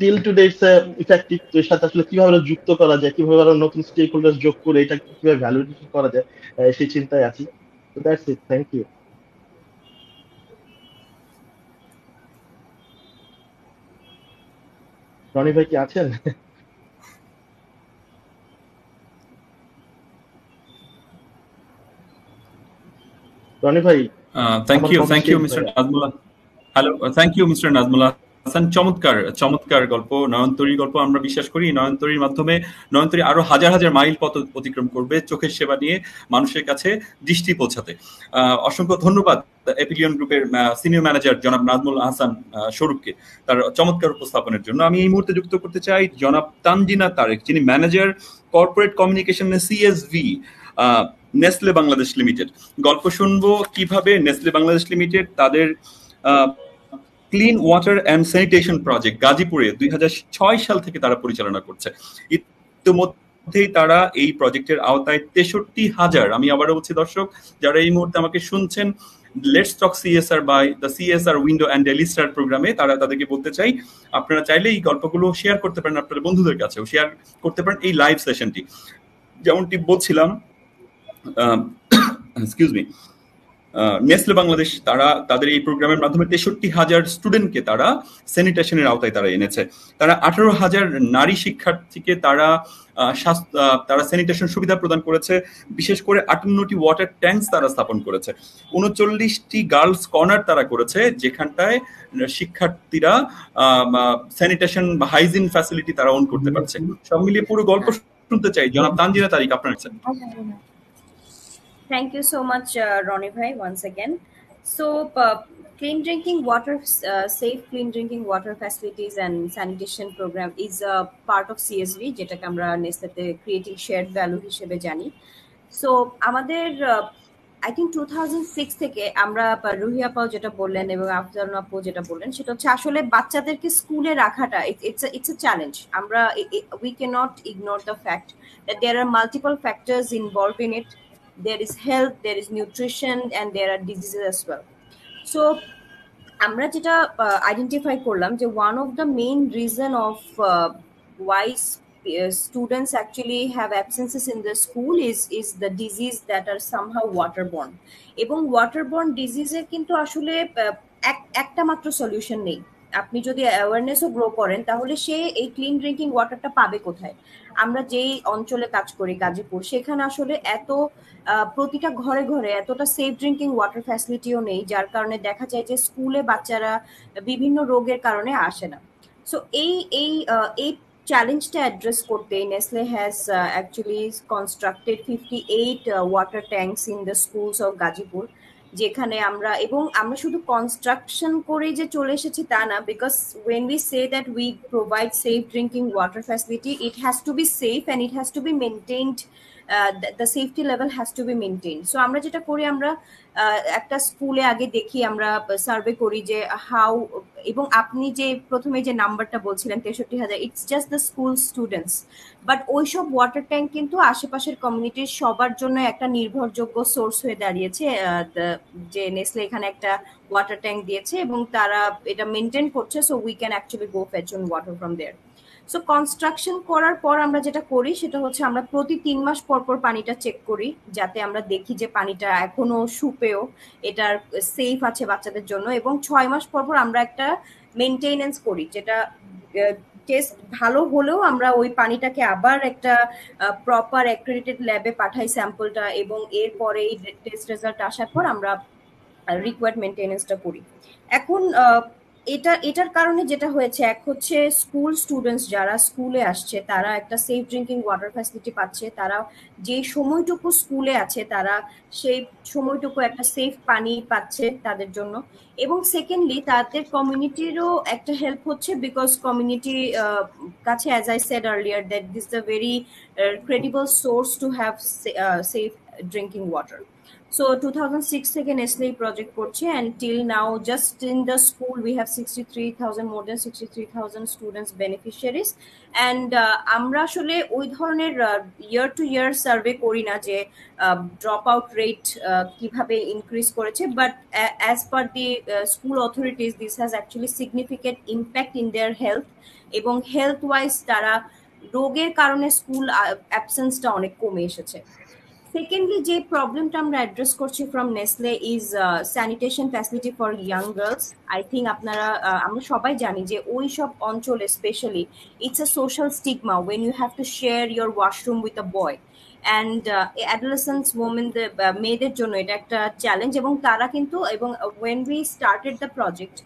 till to dates effective তো এর সাথে আসলে কীভাবে যুক্ত করা যায়, কীভাবে আরও নতুন স্টেক হোল্ডার যোগ করে এটা কীভাবে ভ্যালুয়েশন করা যায় সেই চিন্তায় আছি So, that's it. Thank you. Roni ভাই কি আছেন রনি ভাই thank you thank you mister Nazmullah hello thank you mister Nazmullah Hasan চমৎকার চমৎকার গল্প নয়নতরীর গল্প আমরা বিশ্বাস করি। নয়নতরীর মাধ্যমে নয়নতরী আরও হাজার হাজার মাইল পথ অতিক্রম করবে চোখের সেবা নিয়ে মানুষের কাছে দৃষ্টি পৌঁছাতে। অসংখ্য ধন্যবাদ এপিলিয়ন গ্রুপের সিনিয়র ম্যানেজার জনাব নাজমুল হাসান স্বরূপকে তার চমৎকার উপস্থাপনের জন্য। আমি এই মুহূর্তে যুক্ত করতে চাই জনাব তানজিনা তারেক যিনি manager corporate communication CSV Nestle Bangladesh limited গল্প শুনব কীভাবে নেসলে বাংলাদেশ লিমিটেড তাদের clean water and sanitation project গাজীপুরে দুই ছয় সাল থেকে তারা পরিচালনা করছে। ইতিমধ্যেই তারা এই প্রজেক্টের আওতায় তেষট্টি হাজার, আমি আবারও বলছি দর্শক, যারা এই মুহূর্তে আমাকে শুনছেন let's talk CSR by the CSR Window and Daily Star প্রোগ্রামে তারা তাদেরকে বলতে চাই, আপনারা চাইলে এই গল্পগুলো শেয়ার করতে পারেন আপনাদের বন্ধুদের কাছেও শেয়ার করতে পারেন এই লাইভ সেশনটি যেমনটি বলছিলাম এক্সকিউজ মি নেসলে বাংলাদেশ, তারা তাদের এই প্রোগ্রামের মাধ্যমে তেষট্টি হাজার স্টুডেন্টকে তারা স্যানিটেশনের আওতায় তারা এনেছে। তারা আঠারো হাজার নারী শিক্ষার্থীকে তারা তারা স্যানিটেশন সুবিধা প্রদান করেছে। বিশেষ করে আটান্নটি ওয়াটার ট্যাঙ্কস তারা স্থাপন করেছে। উনচল্লিশটি গার্লস কর্নার তারা করেছে, যেখানটায় শিক্ষার্থীরা স্যানিটেশন বা হাইজিন ফ্যাসিলিটি তারা অন করতে পারছে। সব মিলিয়ে পুরো গল্প শুনতে চাই। জনাব তানজিনা তারিখ, আপনার Thank you so much, uh, Ronnie Bhai, once again. So, uh, clean drinking water, uh, safe clean drinking water facilities and sanitation program is a part of CSV, যেটাকে আমরা নেস্তাতে ক্রিয়েটিং শেয়ার্ড ভ্যালু হিসেবে জানি। সো আমাদের I think two thousand six থেকে আমরা রুহি আপাও যেটা বললেন এবং আফজাল আপু যেটা বললেন সেটা হচ্ছে আসলে বাচ্চাদেরকে স্কুলে রাখাটা ইটস ইটস এ চ্যালেঞ্জ আমরা we can not ignore the fact that there are multiple factors involve in it there is health there is nutrition and there are diseases as well so আমরা যেটা আইডেন্টিফাই করলাম যে one of the main reason of uh, students actually have absences in the school is is the disease that are somehow waterborne এবং waterborne ডিজিজের কিন্তু আসলে একটা মাত্র সলিউশন নেই আপনি যদি অ্যাওয়ারনেসও গ্রো করেন, তাহলে সে এই ক্লিন ড্রিঙ্কিং ওয়াটারটা পাবে কোথায়? আমরা যেই অঞ্চলে কাজ করি, গাজীপুর, সেখানে আসলে এত প্রতিটা ঘরে ঘরে এতটা সেফ ড্রিঙ্কিং ওয়াটার ফ্যাসিলিটিও নেই, যার কারণে দেখা যায় যে স্কুলে বাচ্চারা বিভিন্ন রোগের কারণে আসে না। সো এই এই এই চ্যালেঞ্জটা অ্যাড্রেস করতে Nestle has actually constructed fifty eight water tanks in the schools of Gazipur. যেখানে আমরা, এবং আমরা শুধু কনস্ট্রাকশন করে যে চলে এসেছি তা না because when we say that we provide safe drinking water facility it has to be safe and it has to be maintained the safety level has to be maintain so আমরা যেটা করি, আমরা একটা স্কুলে আগে দেখি, আমরা সার্ভে করি যে হাউ এবং আপনি যে প্রথমে যে নাম্বারটা বলছিলেন, তেষট্টি হাজার it's just the school students but ওইসব ওয়াটার ট্যাঙ্ক কিন্তু আশেপাশের কমিউনিটির সবার জন্য একটা নির্ভরযোগ্য সোর্স হয়ে দাঁড়িয়েছে যে নেসলে এখানে একটা ওয়াটার ট্যাঙ্ক দিয়েছে, এবং তারা এটা মেনটেন করছে so we can actually go fetch on water from there so construction করার পর আমরা যেটা করি, সেটা হচ্ছে আমরা প্রতি তিন মাস পর পর পানিটা চেক করি, যাতে আমরা দেখি যে পানিটা এখনও সুপেও, এটার সেফ আছে বাচ্চাদের জন্য। এবং ছয় মাস পর পর আমরা একটা মেনটেনেন্স করি, যেটা টেস্ট ভালো হলেও আমরা ওই পানিটাকে আবার একটা প্রপার অ্যাক্রেডিটেড ল্যাবে পাঠাই স্যাম্পলটা এবং এরপরে এই টেস্ট রেজাল্ট আসার পর আমরা রিকোয়ার্ড মেনটেনেন্সটা করি। এখন এটা, এটার কারণে যেটা হয়েছে, এক হচ্ছে স্কুল স্টুডেন্টস যারা স্কুলে আসছে, তারা একটা সেফ ড্রিঙ্কিং ওয়াটার ফ্যাসিলিটি পাচ্ছে তারা যে সময়টুকু স্কুলে আছে, তারা সেই সময়টুকু একটা সেফ পানি পাচ্ছে তাদের জন্য। এবং সেকেন্ডলি তাদের কমিউনিটিরও একটা হেল্প হচ্ছে বিকজ কমিউনিটি কাছে as I said earlier that this the very credible source to have safe drinking water So 2006 থেকে নেসলে প্রজেক্ট করছে and till now just in the school we have 63,000 more than 63,000 students beneficiaries. And আমরা আসলে ওই ধরনের ইয়ার টু ইয়ার সার্ভে করি না যে ড্রপ আউট রেট কীভাবে ইনক্রিজ করেছে but as per the school authorities this has actually significant impact in their health এবং হেলথ ওয়াইজ তারা রোগের কারণে স্কুল অ্যাবসেন্সটা অনেক কমে এসেছে। সেকেন্ডলি যে প্রবলেমটা আমরা অ্যাড্রেস করছি from Nestle is sanitation facility for young girls I think আপনারা আমরা সবাই জানি যে ওই সব অঞ্চলে specially it's a social stigma when you have to share your washroom with a boy and adolescence ওমেনদের মেয়েদের জন্য এটা একটা চ্যালেঞ্জ এবং তারা কিন্তু, এবং when we started the project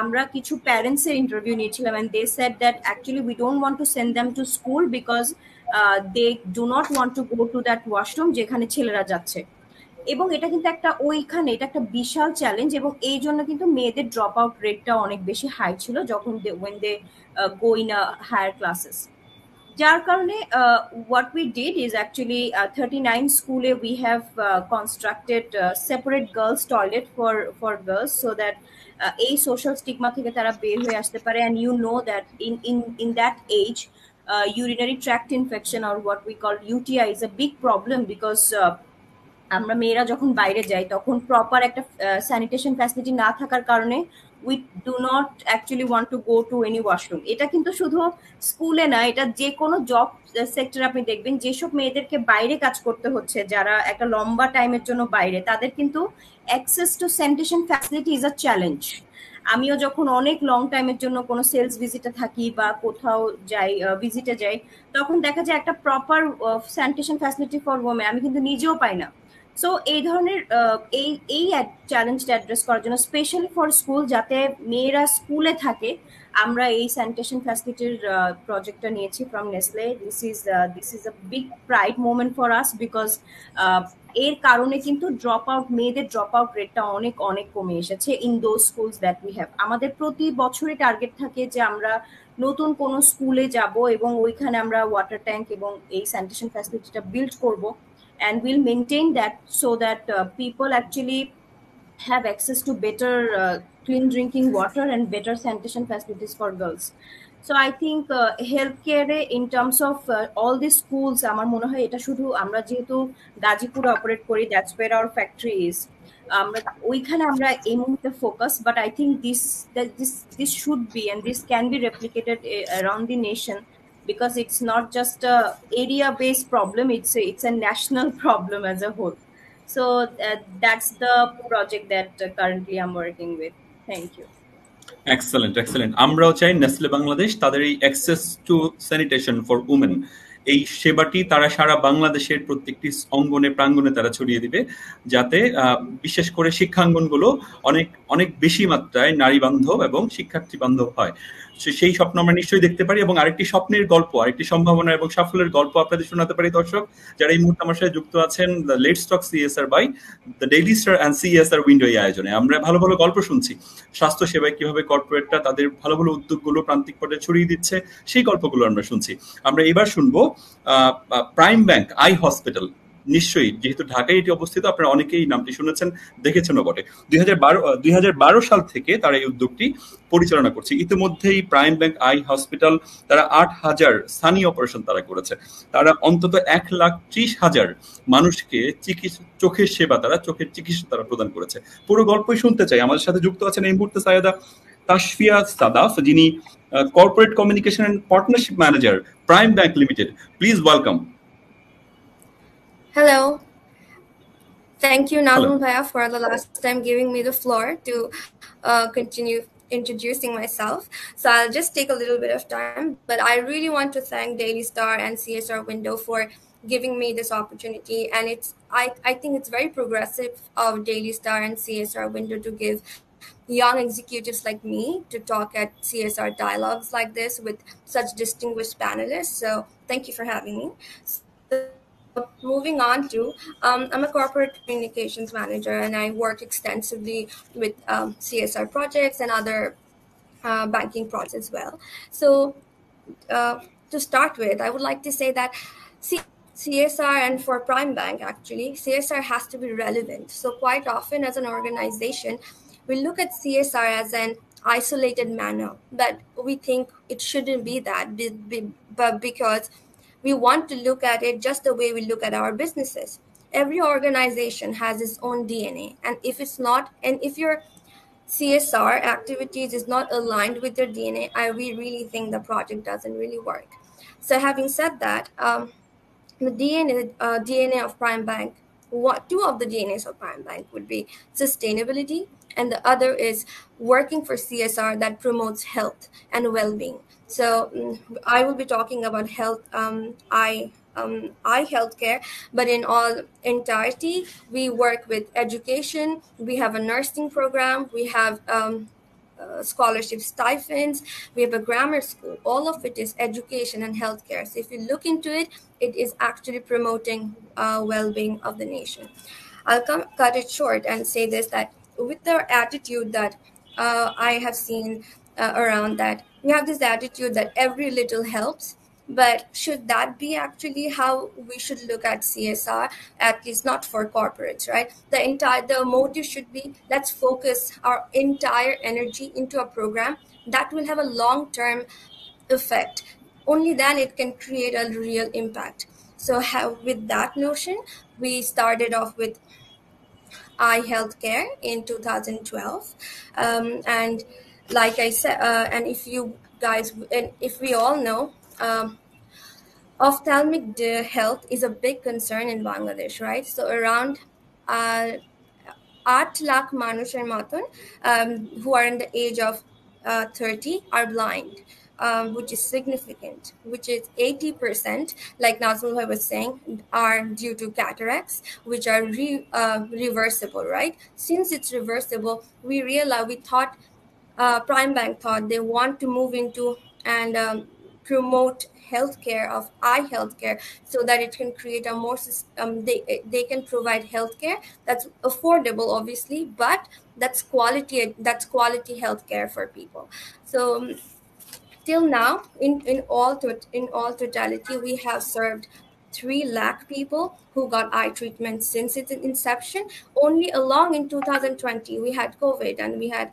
আমরা কিছু প্যারেন্টসের ইন্টারভিউ নিয়েছিলাম and they said that actually we don't want to send them to school because they do not want to go to that washroom যেখানে ছেলেরা যাচ্ছে। এবং এটা কিন্তু একটা ওইখানে, এটা একটা বিশাল চ্যালেঞ্জ এবং এই জন্য কিন্তু মেয়েদের ড্রপ আউট রেটটা অনেক বেশি হাই ছিল যখন they when they go in higher classes যার কারণে what we did is actually thirty nine স্কুলে we have constructed separate girls toilet for for girls so that এই সোশ্যাল স্টিগমা থেকে তারা বের হয়ে আসতে পারে। And you know that in in in that age uh, urinary tract infection or what we call UTI is a big problem because uh, আমরা মেয়েরা যখন বাইরে যাই তখন প্রপার একটা স্যানিটেশন ফ্যাসিলিটি না থাকার কারণে we do not actually want to go to any washroom এটা কিন্তু শুধু স্কুলে না এটা যে কোনো জব সেক্টর আপনি দেখবেন যেসব মেয়েদেরকে বাইরে কাজ করতে হচ্ছে যারা একটা লম্বা টাইমের জন্য বাইরে তাদের কিন্তু access to sanitation facility is a challenge আমিও যখন অনেক লং টাইমের জন্য কোনো সেলস ভিজিটে থাকি বা কোথাও যাই ভিজিটে যাই, তখন দেখা যায় একটা proper sanitation facility for women আমি কিন্তু নিজেও পাই না। সো এই ধরনের এই এই চ্যালেঞ্জটা অ্যাড্রেস করার জন্য স্পেশালি ফর স্কুল যাতে মেয়েরা স্কুলে থাকে আমরা এই স্যানিটেশন ফ্যাসিলিটির প্রজেক্টটা নিয়েছি from Nestle this is this is a big pride moment for us because এর কারণে কিন্তু ড্রপ আউট মেয়েদের ড্রপ আউট রেটটা অনেক অনেক কমে এসেছে in those schools that we have আমাদের প্রতি বছরই টার্গেট থাকে যে আমরা নতুন কোনো স্কুলে যাব এবং ওইখানে আমরা ওয়াটার ট্যাঙ্ক এবং এই স্যানিটেশন ফ্যাসিলিটিটা বিল্ড করব and we'll maintain that so that people actually have access to uh, clean drinking water and better sanitation facilities for girls so i think uh, healthcare in terms of uh, all these schools আমার মনে হয় এটা শুধু আমরা যেহেতু গাজীপুরে অপারেট করি that's where our factory is আমরা ওইখানে আমরা এই মুহূর্তে focus but I think this this this should be and this can be replicated around the nation because it's not just a area based problem it's a, it's a national problem as a whole so uh, that's the project that uh, currently i'm working you excellent excellent আমরাও চাই নেসলে বাংলাদেশ তাদের এই access to sanitation for women এই সেবাটি তারা সারা বাংলাদেশের প্রত্যেকটি অঙ্গনে, প্রাঙ্গনে তারা ছড়িয়ে দিবে যাতে বিশেষ করে শিক্ষাঙ্গনগুলো অনেক অনেক বেশি মাত্রায় নারী বান্ধব এবং শিক্ষার্থী বান্ধব হয়। সেই স্বপ্ন আমরা নিশ্চয়ই দেখতে পারি এবং আরেকটি স্বপ্নের গল্প, আরেকটি সম্ভাবনা এবং সাফল্যের গল্প আপনাদের শোনাতে পারি, দর্শক। যারা এই মুহূর্তে আমার সাথে যুক্ত আছেন the let's talk CSR by the Daily Star and CSR window এই আয়োজনে। আমরা ভালো ভালো গল্প শুনছি। স্বাস্থ্য সেবায় কীভাবে কর্পোরেটটা তাদের ভালো ভালো উদ্যোগগুলো প্রান্তিক পর্যায়ে ছড়িয়ে দিচ্ছে, সেই গল্পগুলো আমরা শুনছি। আমরা এবার শুনব প্রাইম ব্যাংক আই হসপিটাল নিশ্চয়ই, যেহেতু ঢাকায় এটি অবস্থিত, আপনারা অনেকেই নামটি শুনেছেন, দেখেছেনও বটে। দুই হাজার সাল থেকে তারা এই উদ্যোগটি পরিচালনা করছে। ইতিমধ্যেই প্রাইম ব্যাংক আই হসপিটাল, তারা আট হাজার স্থানীয় অপারেশন তারা করেছে। তারা অন্তত এক লাখ ত্রিশ হাজার মানুষকে চিকিৎসা চোখের সেবা তারা, চোখের চিকিৎসা তারা প্রদান করেছে। পুরো গল্পই শুনতে চাই। আমাদের সাথে যুক্ত আছেন এই মুহূর্তে সায়দা তাশফিয়া সাদাফ, যিনি corporate communication and partnership manager Prime Bank Limited. Please welcome. Hello. Thank you, Nalun Bhaiya, for the last time giving me the floor to uh, continue introducing myself. So I'll just take a little bit of time, but I really want to thank Daily Star and CSR Window for giving me this opportunity. And it's I, I think it's very progressive of Daily Star and CSR Window to give young executives like me to talk at CSR dialogues like this with such distinguished panelists. So thank you for having me. Moving on to um, i'm a corporate communications manager and i work extensively with um, csr projects and other uh, banking projects as well. So uh, to start with i would like to say that C- csr and for prime bank actually csr has to be relevant. So quite often as an organization we look at csr as an isolated manner but we think it shouldn't be that but because we want to look at it just the way we look at our businesses. Every organization has its own DNA. And if it's not, and if your CSR activities is not aligned with your DNA, I we really think the project doesn't really work. So having said that, um, the DNA, uh, DNA of Prime Bank, what two of the DNAs of Prime Bank would be sustainability, and the other is working for CSR that promotes health and well-being. So mm, I will be talking about health, um, I um, eye healthcare, but in all entirety, we work with education. We have a nursing program. We have um, uh, scholarship stipends. We have a grammar school. All of it is education and healthcare. So if you look into it, it is actually promoting uh, well-being of the nation. I'll come, cut it short and say this: that with the attitude that uh, I have seen uh, around that. We have this attitude that every little helps but should that be actually how we should look at csr at least not for corporates right? The entire the motive should be let's focus our entire energy into a program that will have a long term effect. Only then it can create a real impact. So have, with that notion we started off with Eye Healthcare in 2012, um, and like I said, uh, and if you guys and if we all know. Um, ophthalmic health is a big concern in Bangladesh, right? So around uh, 8 lakh Manushar Matun um, who are in the age of uh, 30 are blind. Um, which is significant, which is 80%, like Nazmul was saying, are due to cataracts, which are re, uh, reversible, right? Since it's reversible, we realized, we thought uh, Prime Bank thought they want to move into and um, promote healthcare of eye healthcare so that it can create a more um, they they can provide healthcare that's affordable obviously but that's quality that's quality healthcare for people so um, till now in in all to, in all totality we have served 3 lakh people who got eye treatment since its inception only along in 2020 we had covid and we had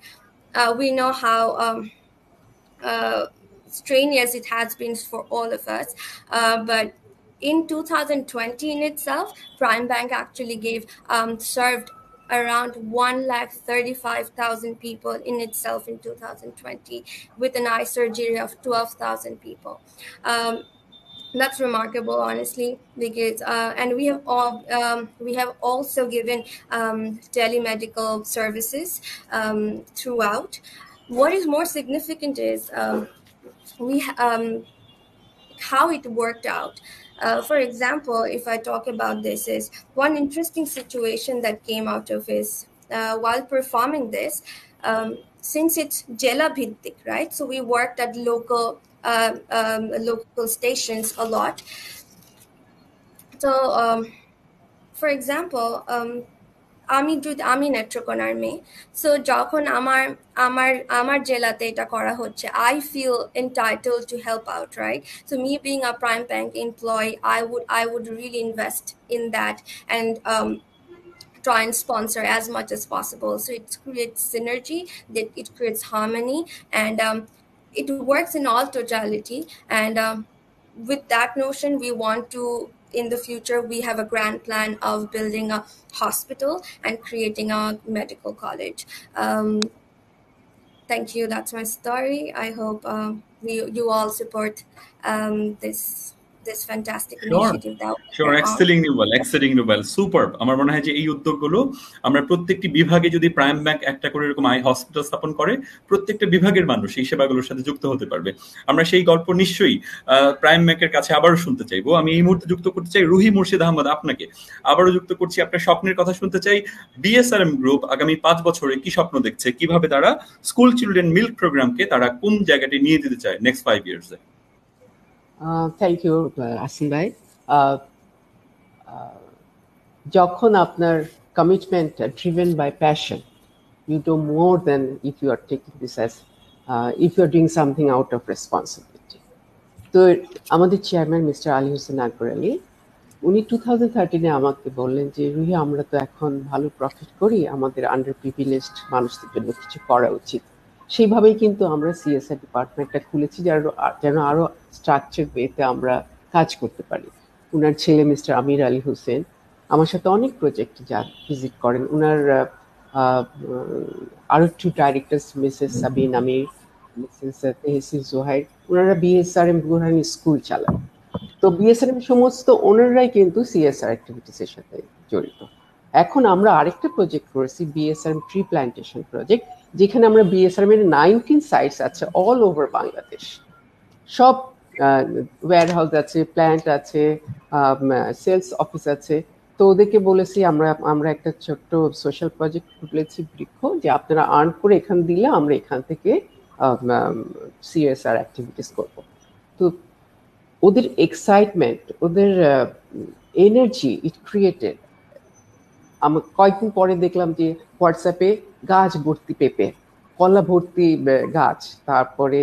uh, we know how um, uh, strenuous it has been for all of us. Uh, but in 2020 in itself, Prime Bank actually gave um, served around 1,35,000 people in itself in 2020 with an eye surgery of 12,000 people. Um, that's remarkable honestly because uh, and we have all um, we have also given um, telemedical services um, throughout what is more significant is um, we um, how it worked out uh, for example if i talk about this is one interesting situation that came out of is uh, while performing this um, since it's jela bhintik right so we worked at local um, um, local stations a lot. So, um, for example, আমি যদি আমি নেত্রকোনার মেয়ে সো যখন আমার আমার আমার জেলাতে এটা করা হচ্ছে I feel entitle to help out right so me being a Prime Bank employ I would would really invest in that and um, try and sponsor as much as possible. So it creates synergy, that it creates harmony, and um, it works in all totality and um, with that notion we want to in the future we have a grand plan of building a hospital and creating a medical college. Um, thank you. That's my story. I hope um, we, you all support um, this this fantastic initiative that sure excelling well excelling well superb. আমার মনে হয় যে এই উদ্যোগগুলো আমরা প্রত্যেকটি বিভাগে যদি প্রাইম ব্যাংক একটা করে এরকম আই হসপিটাল স্থাপন করে প্রত্যেকটা বিভাগের মানুষ এই সেবাগুলোর সাথে যুক্ত হতে পারবে। আমরা সেই গল্প নিশ্চয়ই প্রাইম ব্যাংকের কাছে আবারও শুনতে চাইব। আমি এই মুহূর্তে যুক্ত করতে চাই রুহি মুর্শিদ আহমদ আপনাকে। আবারও যুক্ত করছি আপনার স্বপ্নের কথা শুনতে চাই। বিএসআরএম গ্রুপ আগামী পাঁচ বছরে কি স্বপ্ন দেখছে? কীভাবে তারা স্কুল চিলড্রেন মিল্ক প্রোগ্রামকে তারা কোন জায়গাটি নিয়ে দিতে চায় নেক্সট ফাইভ ইয়ার্সে থ্যাংক ইউ আসিম ভাই যখন আপনার commitment driven by passion you do more than if you are taking this as if you are doing something out of responsibility. তো আমাদের চেয়ারম্যান মিস্টার আলী হোসেন আকবর আলী, উনি টু থাউজেন্ড থার্টিনে আমাকে বললেন যে রুহি আমরা তো এখন ভালো প্রফিট করি, আমাদের আন্ডার প্রিভিলেজড মানুষদের জন্য কিছু করা উচিত সেইভাবেই কিন্তু আমরা সিএসআর ডিপার্টমেন্টটা খুলেছি যেন যেন আরও স্ট্রাকচার ওয়েতে আমরা কাজ করতে পারি। উনার ছেলে মিস্টার আমির আলী হোসেন আমার সাথে অনেক প্রজেক্ট যা ভিজিট করেন। উনার আরও two directors Mrs Sabin Amir Mrs Tehsin Zohair ওনারা বিএসআরএম বুরহানি স্কুল চালান তো বিএসআরএম সমস্ত ওনারাই কিন্তু সিএসআর অ্যাক্টিভিটিসের সাথে জড়িত। এখন আমরা আরেকটা প্রজেক্ট করেছি বিএসআরএম ট্রি প্ল্যান্টেশন প্রজেক্ট যেখানে আমরা বিএসআরএম এর নাইনটিন সাইটস আছে অল ওভার বাংলাদেশ সব ওয়্যার হাউস আছে প্ল্যান্ট আছে সেলস অফিস আছে। তো ওদেরকে বলেছি, আমরা আমরা একটা ছোট্ট সোশ্যাল প্রজেক্ট খুলেছি বৃক্ষ, যে আপনারা আর্ন করে এখান দিলে আমরা এখান থেকে সিএসআর অ্যাক্টিভিটিস করব। তো ওদের এক্সাইটমেন্ট ওদের এনার্জি ইট ক্রিয়েটেড আমি কয়েকদিন পরে দেখলাম যে হোয়াটসঅ্যাপে গাছ ভর্তি পেঁপে, কলা ভর্তি গাছ, তারপরে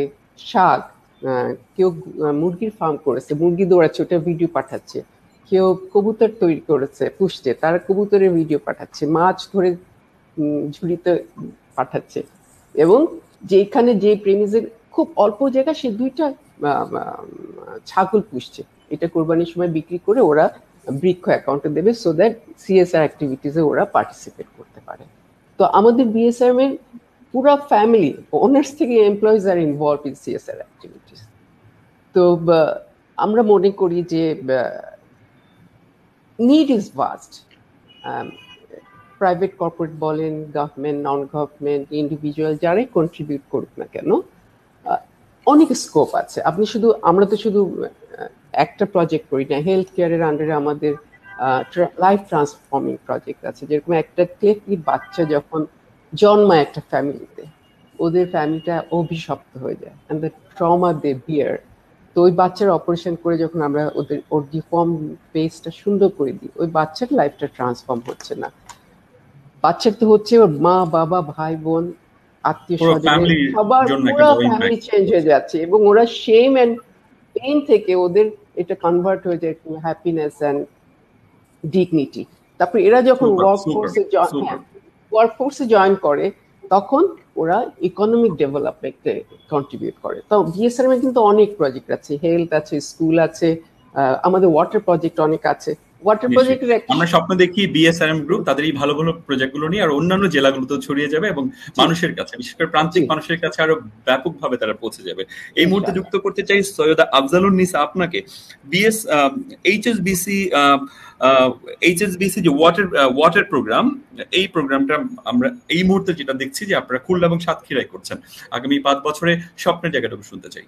শাক কেউ মুরগির ফার্ম করেছে, মুরগি দৌড়াচ্ছে, ওটা ভিডিও পাঠাচ্ছে, কেউ কবুতর তৈরি করেছে, পুষছে, তারা কবুতরের ভিডিও পাঠাচ্ছে, মাছ ধরে ঝুড়িতে পাঠাচ্ছে এবং যেখানে যে প্রেমিজের খুব অল্প জায়গা সে দুইটা ছাগল পুষছে। এটা কোরবানির সময় বিক্রি করে ওরা বৃক্ষ অ্যাকাউন্টে দেবে সো দ্যাট সিএসআর অ্যাক্টিভিটিসে ওরা পার্টিসিপেট করতে পারে। তো আমাদের বিএসআর এর পুরো ফ্যামিলি ওনার্স থেকে employees are involve in CSR activities তো আমরা মনে করি যে need is vast private corporate বলেন গভর্নমেন্ট নন গভর্নমেন্ট ইন্ডিভিজুয়াল যারাই কন্ট্রিবিউট করুক না কেন অনেক স্কোপ আছে। আপনি শুধু, আমরা তো শুধু একটা প্রজেক্ট করি না হেলথ কেয়ারের আন্ডারে আমাদের লাইফ ট্রান্সফর্মিং প্রজেক্ট আছে। যেরকম একটা ক্লেকলি বাচ্চা যখন জন্মায় একটা ফ্যামিলিতে ওদের ফ্যামিলিটা অভিশপ্ত হয়ে যায় and the trauma they bear তো ওই বাচ্চার অপারেশন করে যখন আমরা ওদের ওর ডিফর্ম ফেসটা সুন্দর করে দিই ওই বাচ্চার লাইফটা ট্রান্সফর্ম হচ্ছে না। বাচ্চার তো হচ্ছে ওর মা বাবা ভাই বোন আত্মীয় স্বজন সবার পুরো ফ্যামিলি চেঞ্জ হয়ে যাচ্ছে এবং ওরা সেম অ্যান্ড পেইন থেকে ওদের এটা কনভার্ট হয়ে যায় হ্যাপিনেস অ্যান্ড ডিগনিটি তারপরে এরা যখন ওয়ার্ক ফোর্সে ওয়ার্ক ফোর্সে জয়েন করে তখন ওরা ইকোনমিক ডেভেলপমেন্টে কন্ট্রিবিউট করে। তো বিএসআরএম কিন্তু অনেক প্রজেক্ট আছে। হেলথ আছে স্কুল আছে আমাদের ওয়াটার প্রজেক্ট অনেক আছে। ওয়াটার প্রজেক্টের আমরা স্বপ্ন দেখি বিএসআরএম গ্রুপ তাদের এই ভালো ভালো প্রজেক্টগুলো নিয়ে আর অন্যান্য জেলাগুলোতেও ছড়িয়ে যাবে এবং মানুষের কাছে বিশেষ করে প্রান্তিক মানুষের কাছে আরও ব্যাপকভাবে তারা পৌঁছে যাবে। এই মুহূর্তে যুক্ত করতে চাই সৈয়দা আফজালুন নিসা আপনাকে বিএস এইচএসবিসি এইচএসবিসি যে ওয়াটার ওয়াটার প্রোগ্রাম এই প্রোগ্রামটা আমরা এই মুহূর্তে যেটা দেখছি যে আপনারা খুলনা এবং সাতক্ষীরায় করছেন। আগামী পাঁচ বছরে স্বপ্নের জায়গাটুকু শুনতে চাই।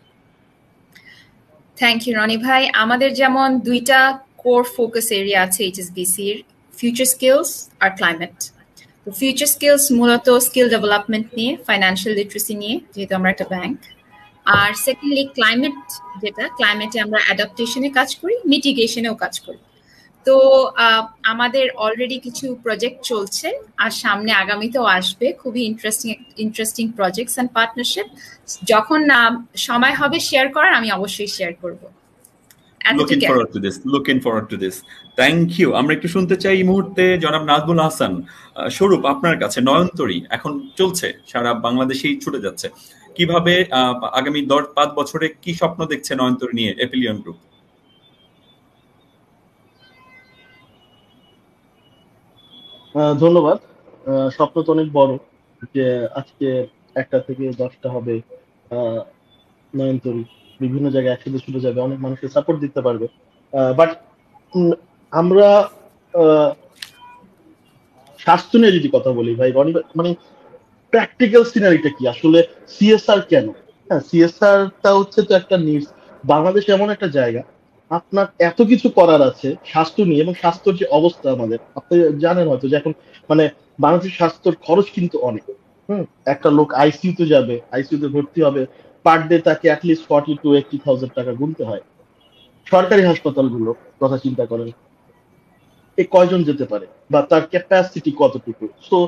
থ্যাংক ইউ রনি ভাই। আমাদের যেমন দুইটা কোর ফোকাস এরিয়া আছে এইচএসবিসির ফিউচার স্কিলস আর ক্লাইমেট তো ফিউচার স্কিলস মূলত স্কিল ডেভেলপমেন্ট নিয়ে ফাইন্যান্সিয়াল লিটারেসি নিয়ে, যেহেতু আমরা একটা ব্যাংক আর সেকেন্ডলি ক্লাইমেট যেটা ক্লাইমেটে আমরা অ্যাডাপ্টেশনে কাজ করি মিটিগেশনেও কাজ করি। তো আমাদের অলরেডি কিছু প্রজেক্ট চলছে, আর সামনে আগামীতেও আসবে। খুবই interesting interesting projects and partnership যখন সময় হবে শেয়ার করার, আমি অবশ্যই শেয়ার করব। Looking forward to this looking forward to this thank you আমরা একটু শুনতে চাই এই মুহূর্তে জনাব নাজবুল হাসান। স্বরূপ আপনার কাছে নয়নতরী এখন চলছে সারা বাংলাদেশেই ছুটে যাচ্ছে। কীভাবে আগামী দশ পাঁচ বছরে কি স্বপ্ন দেখছে নয়নতরী নিয়ে এপিলিয়ন গ্রুপ ধন্যবাদ। স্বপ্ন তো অনেক বড় যে আজকে একটা থেকে দশটা হবে নয়নতরী। বিভিন্ন জায়গায় একসাথে ছুটে যাবে, অনেক মানুষকে সাপোর্ট দিতে পারবে। বাট আমরা স্বাস্থ্য নিয়ে যদি কথা বলি ভাই মানে প্র্যাকটিক্যাল সিনারিটা কি? আসলে সিএসআর কেন? হ্যাঁ সিএসআরটা হচ্ছে তো একটা নিউজ বাংলাদেশ এমন একটা জায়গা, আপনার এত কিছু করার আছে স্বাস্থ্য নিয়ে এবং স্বাস্থ্যের যে অবস্থা আমাদের, আপনি জানেন হয়তো যে এখন মানে বাংলাদেশের স্বাস্থ্যের খরচ কিন্তু অনেক। হুম, একটা লোক আইসিইউতে যাবে আইসিইউতে ভর্তি হবে পার ডে তাকে at least forty two eighty thousand টাকা গুনতে হয়। সরকারি হাসপাতালগুলো কথা চিন্তা করেন, এ কয়জন যেতে পারে বা তার ক্যাপাসিটি কতটুকু? সো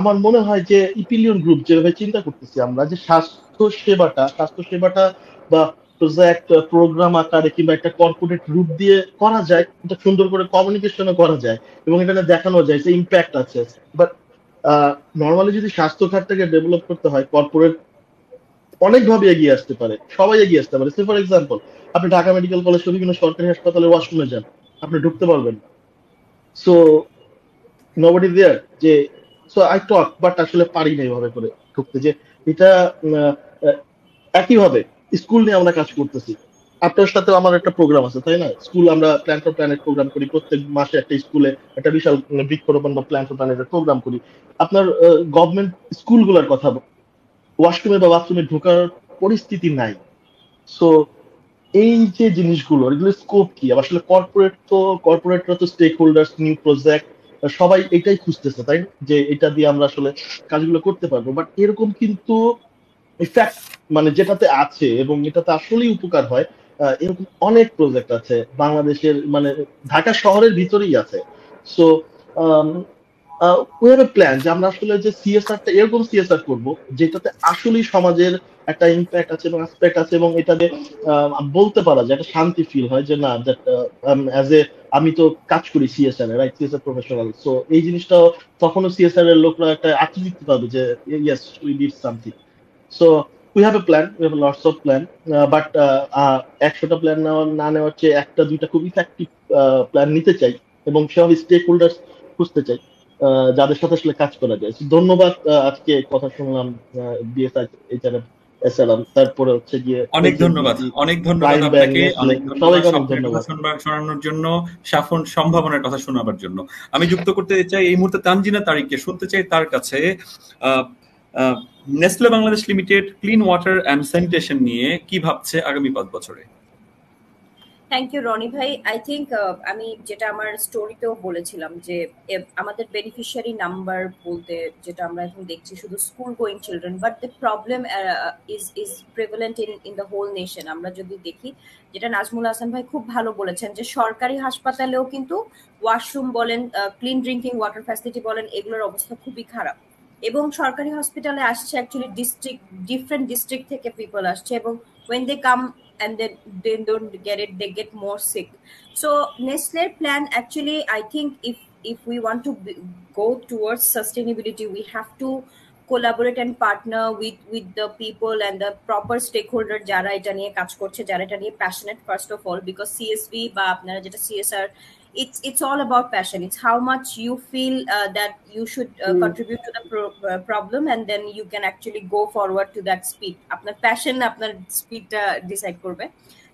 আমার মনে হয় যে ইপিলিয়ন গ্রুপ যেভাবে চিন্তা করতেছি আমরা যে স্বাস্থ্য সেবাটা স্বাস্থ্য সেবাটা বা প্রজেক্ট প্রোগ্রাম আকারে কিংবা একটা কর্পোরেট রূপ দিয়ে করা যায়, এটা সুন্দর করে কমিউনিকেশনও করা যায় এবং এটা দেখানো যায় যে ইম্প্যাক্ট আছে। বাট নর্মালি যদি স্বাস্থ্য খাতটাকে ডেভেলপ করতে হয় কর্পোরেট অনেকভাবে এগিয়ে আসতে পারে। সবাই এগিয়ে আসতে পারে। ফর এক্সাম্পল আপনি ঢাকা মেডিকেল কলেজ বিভিন্ন সরকারি হাসপাতালে ওয়াশরুমে যান, আপনি ঢুকতে পারবেন না। সো নোবডি দেয়ার যে সো আই টক বাট আসলে পারি না এইভাবে করে ঢুকতে যে, এটা একইভাবে, স্কুল নিয়ে আমরা কাজ করতেছি। আপনার সাথে আমার একটা প্রোগ্রাম আছে, তাই না? স্কুল আমরা প্ল্যান ফর প্ল্যানেট প্রোগ্রাম করি, প্রত্যেক মাসে একটা স্কুলে একটা বিশাল বৃক্ষরোপণ বা প্ল্যান ফর প্ল্যানেটের প্রোগ্রাম করি। আপনার গভর্নমেন্ট স্কুলগুলোর কথা ওয়াশরুমে বা বাথরুমে ঢোকার পরিস্থিতি নাই। সো এই যে জিনিসগুলো, এগুলো স্কোপ কি? আসলে কর্পোরেট তো কর্পোরেটরা তো স্টেক হোল্ডার্স নিউ প্রজেক্ট সবাই এটাই খুঁজতেছে, তাই যে এটা দিয়ে আমরা আসলে কাজগুলো করতে পারব। বাট এরকম কিন্তু ইফ্যাক্ট মানে যেটাতে আছে এবং এটাতে আসলেই উপকার হয় এরকম অনেক প্রজেক্ট আছে বাংলাদেশের মানে ঢাকা শহরের ভিতরেই আছে। সো হ্যাভ প্ল্যান যে আমরা আসলে যে সিএসআরটা এরকম সিএসআর করব, যেটাতে আসলেই সমাজের একটা ইম্প্যাক্ট আছে এবং অ্যাসপেক্ট আছে এবং এটাতে বলতে পারা যায়, একটা শান্তি ফিল হয় যে না অ্যাজ এ আমি তো কাজ করি সিএসআর এ রাইট সিএসআর প্রফেশনাল সো এই জিনিসটা তখনও সিএসআর এর লোকরা একটা আত্মতৃপ্তি পাবে যে yes we did something so we have a plan we have lots of plan but একশোটা প্ল্যান নেওয়া, না নেওয়ার চেয়ে একটা, দুইটা খুব ইফেক্টিভ প্ল্যান নিতে চাই এবং সেভাবে স্টেক হোল্ডার্স খুঁজতে চাই। যাদের সাথে আসলে কাজ করা যায়। ধন্যবাদ আজকে কথা শুনলাম বিএসআই এইচআর তারপরে হচ্ছে গিয়ে অনেক ধন্যবাদ অনেক ধন্যবাদ আপনাকে অনেক ধন্যবাদ শোনানোর জন্য সাফন সম্ভাবনার কথা শোনাবার জন্য। আমি যুক্ত করতে চাই এই মুহূর্তে তানজিনা তারিখকে শুনতে চাই তার কাছে Nestle Bangladesh Limited clean water and sanitation নিয়ে কি ভাবছে আগামী পাঁচ বছরে? থ্যাংক ইউ রনি ভাই। আই থিঙ্ক আমি যেটা আমার স্টোরিতেও বলেছিলাম যে আমাদের বেনিফিশিয়ারি নাম্বার বলতে যেটা আমরা এখন দেখছি, শুধু school going children but the problem is is prevalent in in the whole nation আমরা যদি দেখি, যেটা নাজমুল হাসান ভাই খুব ভালো বলেছেন যে, সরকারি হাসপাতালেও কিন্তু ওয়াশরুম বলেন ক্লিন ড্রিঙ্কিং ওয়াটার ফ্যাসিলিটি বলেন, এগুলোর অবস্থা খুবই খারাপ। এবং সরকারি হসপিটালে আসছে অ্যাকচুয়ালি ডিস্ট্রিক্ট ডিফারেন্ট ডিস্ট্রিক্ট থেকে পিপল আসছে এবং when they come and then they don't get it they get more sick so nestle plan actually i think if if we want to be, go towards sustainability we have to collaborate and partner with with the people and the proper stakeholder যারা এটা নিয়ে কাজ করছে যারা এটা নিয়ে passionate first of all because CSB বা আপনারা যেটা CSR it's it's all about passion. It's how much you feel uh, that you should uh, Mm. contribute to the pro- uh, problem and then you can actually go forward to that speed. আপনার passion আপনার স্পিডটা ডিসাইড করবে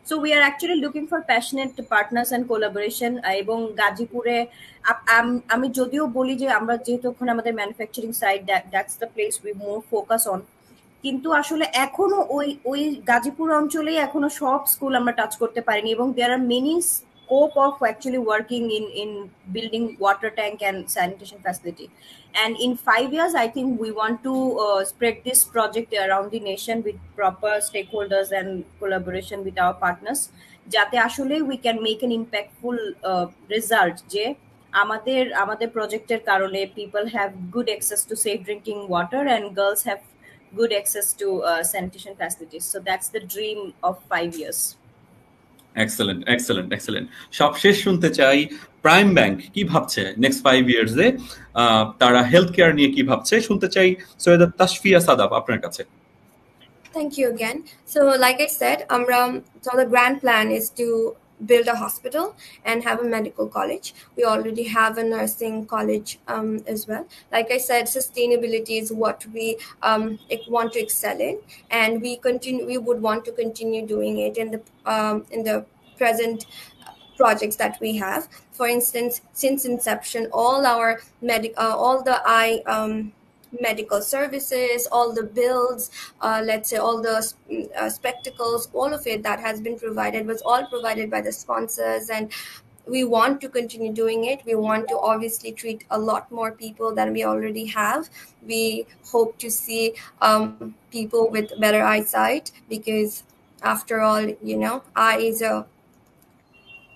so we are actually looking for passionate partners and collaboration এবং গাজীপুরে আপ- আম- আমি যদিও বলি যে আমরা যেহেতু ওখানে আমাদের manufacturing side that's the place we more focus on কিন্তু আসলে এখনও ওই ওই গাজীপুর অঞ্চলেই এখনও সব স্কুল আমরা টাচ করতে পারিনি এবং there are many scope of actually working in in building water tank and sanitation facility and in five years i think we want to uh, spread this project around the nation with proper stakeholders and collaboration with our partners যাতে আসলে we can make an impactful uh, result যে আমাদের আমাদের প্রজেক্টের কারণে people have good access to safe drinking water and girls have good access to uh, sanitation facilities so that's the dream of five years Excellent excellent excellent সবশেষ শুনতে চাই প্রাইম ব্যাংক কি ভাবছে নেক্সট ফাইভ ইয়ার্স ইয়ার্সে তারা হেলথ কেয়ার নিয়ে কি ভাবছে? শুনতে চাই সৈয়দ তাসফিয়া সাদাব আপনার কাছে। Thank you again. So, like I said, Amram, so the grand plan is to build a hospital and have a medical college. We already have a nursing college um, as well. Like I said, sustainability is what we um, want to excel in, and we continue. We would want to continue doing it in the um, in the present projects that we have. For instance, since inception, all our medic, uh, all the I um, medical services, all the bills, uh, let's say all the mm, uh, spectacles, all of it that has been provided was all provided by the sponsors and we want to continue doing it. We want to obviously treat a lot more people than we already have. We hope to see um, people with better eyesight because, after all, you know, eye is a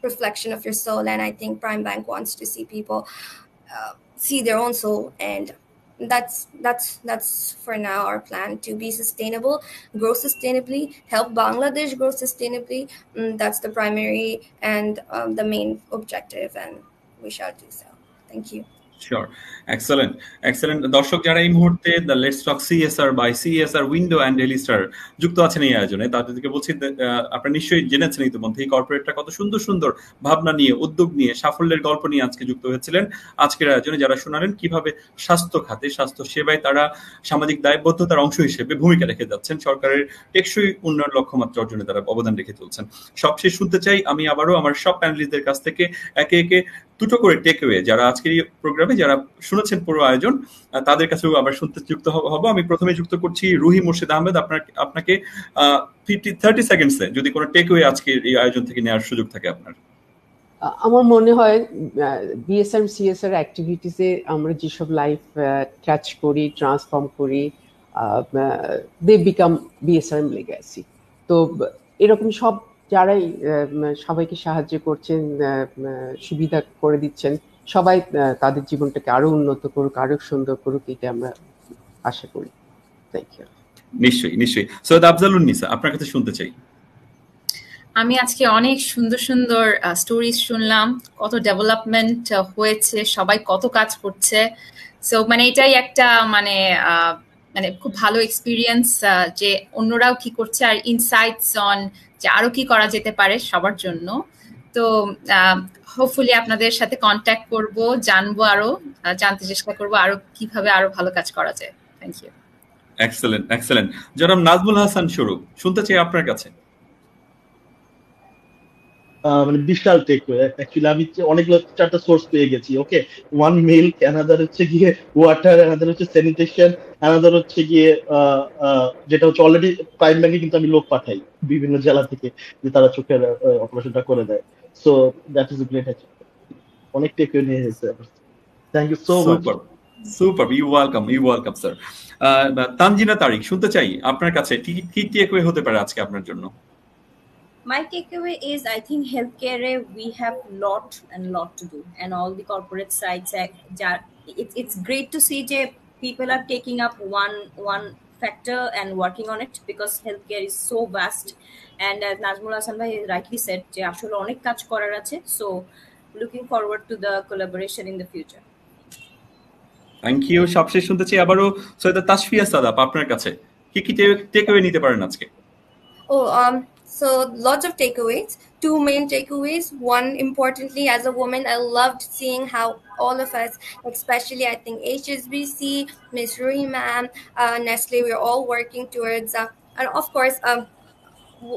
reflection of your soul, and I think Prime Bank wants to see people uh, see their own soul and that's that's that's for now our plan to be sustainable grow sustainably help bangladesh grow sustainably. Mm, that's the primary and um, the main objective and we shall do so. Thank you sure excellent excellent দর্শক যারা এই মুহূর্তে the let's talk CSR by CSR window and যুক্ত আছেন এই আয়োজনে, তাদেরকে বলছি আপনারা নিশ্চয়ই জেনেছেন ইতিমধ্যে এই কর্পোরেটটা কত সুন্দর সুন্দর ভাবনা নিয়ে, উদ্যোগ নিয়ে, সাফল্যের গল্প নিয়ে আজকে যুক্ত হয়েছিলেন। আজকের আয়োজনে যারা শোনালেন, কীভাবে স্বাস্থ্য খাতে, স্বাস্থ্য সেবায় তারা সামাজিক দায়বদ্ধতার অংশ হিসেবে ভূমিকা রেখে যাচ্ছেন, সরকারের টেকসই উন্নয়ন লক্ষ্যমাত্রা অর্জনে তারা অবদান রেখে চলছেন সবশেষ শুনতে চাই, আমি আবারও আমার সব প্যানেলিস্টদের কাছ থেকে একে একে দুটো করে টেক ওয়ে যারা আজকের এই প্রোগ্রামে যারা শুনেছেন পুরো আয়োজন তাদের কাছেও আবার শুনতে যুক্ত হব হব। আমি প্রথমে যুক্ত করছি রুহি মুর্শিদ আহমেদ। আপনার, আপনাকে থার্টি সেকেন্ডসে যদি কোনো টেক ওয়ে আজকের এই আয়োজন থেকে নেওয়ার সুযোগ থাকে আপনার। আমার মনে হয় বিএসএম সিএসআর অ্যাক্টিভিটিসে আমরা যেসব লাইফ টাচ করি ট্রান্সফর্ম করি দে বিকাম বিএসআরএম লেগাসি তো, এরকম সব যারাই সবাইকে সাহায্য করছেন সুবিধা করে দিচ্ছেন সবাই আহ, তাদের জীবনটাকে আরও উন্নত করুক আরও সুন্দর করুক এটা আমরা আশা করি। থ্যাংক ইউ নিশ্চয়ই নিশ্চয়ই। সৈয়দ আফজালুন নিসা আপনার কাছে শুনতে চাই। আমি আজকে অনেক সুন্দর সুন্দর স্টোরিজ শুনলাম কত ডেভেলপমেন্ট হয়েছে সবাই কত কাজ করছে। সো মানে এটাই একটা মানে আহ, মানে খুব ভালো এক্সপিরিয়েন্স যে অন্যরাও কি করছে আর ইনসাইটস অন যে আরও কি করা যেতে পারে সবার জন্য। তো হোপফুলি আপনাদের সাথে কন্ট্যাক্ট করব জানব আরও আহ, জানতে চেষ্টা করব আরও কীভাবে আরও ভালো কাজ করা যায়। থ্যাংক ইউ এক্সেলেন্ট এক্সেলেন্ট জনাব নাজমুল হাসান স্বরূপ শুনতে চাই আপনার কাছে। মানে বিশাল টেক অ্যাকচুয়ালি আমি যে অনেকগুলো চারটা সোর্স পেয়ে গেছি ওকে ওয়ান মিল্ক অ্যানাদার হচ্ছে গিয়ে ওয়াটার অ্যানাদার হচ্ছে স্যানিটেশন অ্যানাদার হচ্ছে গিয়ে আহ, আহ, যেটা হচ্ছে অলরেডি প্রাইম ব্যাংকে কিন্তু আমি লোক পাঠাই বিভিন্ন জেলা থেকে যে তারা চোখের অপারেশনটা করে দেয়। সো দ্যাট ইজ গ্রেট অনেক টেক নিয়ে এসেছে thank you so much super super you welcome you welcome sir Tanjina Tariq শুনতে চাই আপনার কাছে কি কি টেক ওয়ে হতে পারে আজকে আপনার জন্য my takeaway is i think healthcare eh, we have lot and lot to do and all the corporate sides eh, ja- it's it's great to see that people are taking up one one factor and working on it because healthcare is so vast and as Najmul Hasan bhai rightly said যে আসলে অনেক কাজ করার আছে so looking forward to the collaboration in the future thank you সবশেষ শুনতে চাই আবারও সৈয়দ তাসফিয়া সাদাব আপনার কাছে কি কি টেকওয়ে নিতে পারেন আজকে ও um, So lots of takeaways. Two main takeaways. One, importantly, as a woman, I loved seeing how all of us, especially I think HSBC, Miss Rui uh, Nestle, we're all working towards, uh, and of course, um,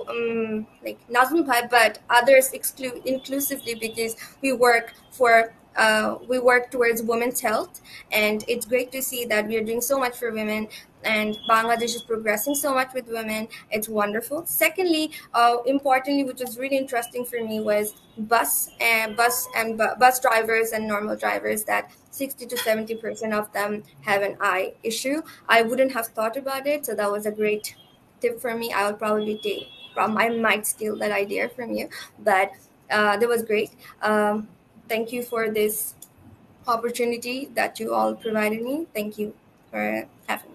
um, like Bhai, but others exclu- inclusively because we work for uh, we work towards women's health, and it's great to see that we are doing so much for women. And Bangladesh is progressing so much with women. It's wonderful. Secondly, uh, importantly, which was really interesting for me, was bus and bus and bu- bus drivers and normal drivers that 60 to 70 percent of them have an eye issue. I wouldn't have thought about it, so that was a great tip for me. I would probably take from I might steal that idea from you, but uh, that was great. Um, thank you for this opportunity that you all provided me. Thank you for having me.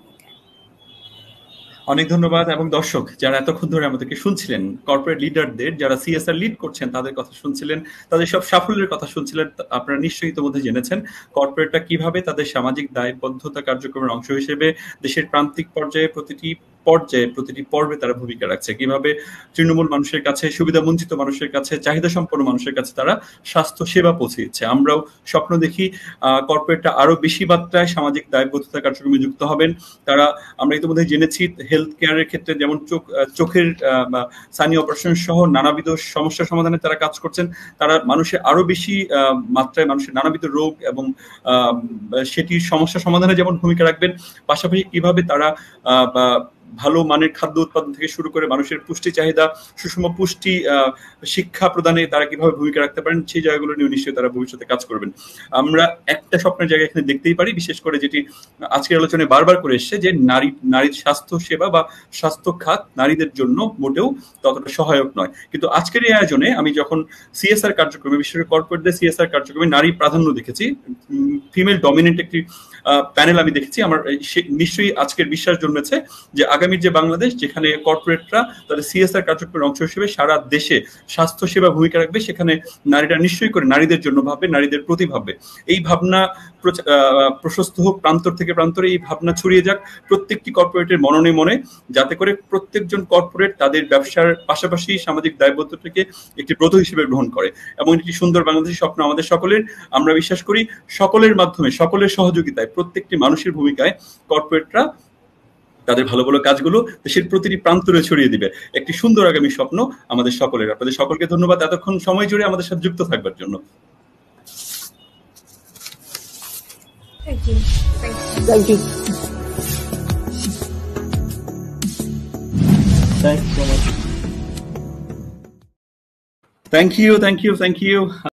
অনেক ধন্যবাদ। এবং দর্শক, যারা এতক্ষণ ধরে আমাদেরকে শুনছিলেন কর্পোরেট লিডারদের যারা সিএসআর লিড করছেন, তাদের কথা শুনছিলেন, তাদের সব সাফল্যের কথা শুনছিলেন আপনারা নিশ্চয়ই ইতিমধ্যে জেনেছেন। কর্পোরেটরা কীভাবে তাদের সামাজিক দায়বদ্ধতা কার্যক্রমের অংশ হিসেবে দেশের প্রান্তিক পর্যায়ে প্রতিটি পর্যায়ে প্রতিটি পর্বে তারা ভূমিকা রাখছে। কীভাবে তৃণমূল মানুষের কাছে সুবিধা বঞ্চিত মানুষের কাছে চাহিদা সম্পন্ন মানুষের কাছে তারা স্বাস্থ্য সেবা পৌঁছে দিচ্ছে আমরাও স্বপ্ন দেখি কর্পোরেটটা আরও বেশি মাত্রায় সামাজিক দায়বদ্ধতা কার্যক্রমে যুক্ত হবেন। তারা, আমরা ইতিমধ্যে জেনেছি হেলথ কেয়ারের ক্ষেত্রে যেমন চোখ চোখের স্থানীয় অপারেশন সহ নানাবিধ সমস্যা সমাধানে তারা কাজ করছেন। তারা মানুষের আরও বেশি মাত্রায় মানুষের নানাবিধ রোগ এবং সেটির সমস্যা সমাধানে যেমন ভূমিকা রাখবেন, পাশাপাশি কীভাবে তারা ভালো মানের খাদ্য উৎপাদন থেকে শুরু করে মানুষের পুষ্টি চাহিদা, সুষম পুষ্টি শিক্ষা প্রদানে তারা কীভাবে ভূমিকা রাখতে পারেন সেই জায়গাগুলো নিয়ে নিশ্চয়ই তারা ভবিষ্যতে কাজ করবেন। আমরা একটা স্বপ্নের জায়গা এখানে দেখতেই পারি, বিশেষ করে যেটি আজকের আলোচনায় বারবার করে এসছে যে নারী, নারীর স্বাস্থ্য সেবা বা স্বাস্থ্য খাত নারীদের জন্য মোটেও ততটা সহায়ক নয়। কিন্তু আজকের এই আয়োজনে আমি যখন সিএসআর কার্যক্রমে, বিশেষ করে কর্পোরেটদের সিএসআর কার্যক্রমে নারী প্রাধান্য দেখেছি ফিমেল ডমিনেন্ট একটি প্যানেল আমি দেখেছি, আমার নিশ্চয়ই আজকের বিশ্বাস জন্মেছে যে আগামীর যে বাংলাদেশ, যেখানে কর্পোরেটরা তাদের সিএসআর কার্যক্রমের অংশ হিসেবে সারা দেশে স্বাস্থ্য সেবা ভূমিকা রাখবে, সেখানে নারীরা নিশ্চয়ই করে, নারীদের জন্য ভাববে, নারীদের প্রতি ভাববে। এই ভাবনা প্রশস্ত হোক, প্রান্তর থেকে প্রান্তরে এই ভাবনা ছড়িয়ে যাক প্রত্যেকটি কর্পোরেটের মননে মনে, যাতে করে প্রত্যেকজন কর্পোরেট তাদের ব্যবসার পাশাপাশি সামাজিক দায়বদ্ধতাকে একটি ব্রত হিসেবে গ্রহণ করে। এবং একটি সুন্দর বাংলাদেশের স্বপ্ন আমাদের সকলের, আমরা বিশ্বাস করি, সকলের মাধ্যমে, সকলের সহযোগিতায়, প্রত্যেকটি মানুষের ভূমিকায় কর্পোরেটরা তাদের ভালো ভালো কাজগুলো দেশের প্রতিটি প্রান্তরে ছড়িয়ে দিবে একটি সুন্দর আগামী স্বপ্ন আমাদের সকলের আপনাদের সকলকে ধন্যবাদ এতক্ষণ সময় জুড়ে আমাদের সাথে যুক্ত থাকবার জন্য Thank you. Thank you. Thanks so much. Thank you, thank you, thank you.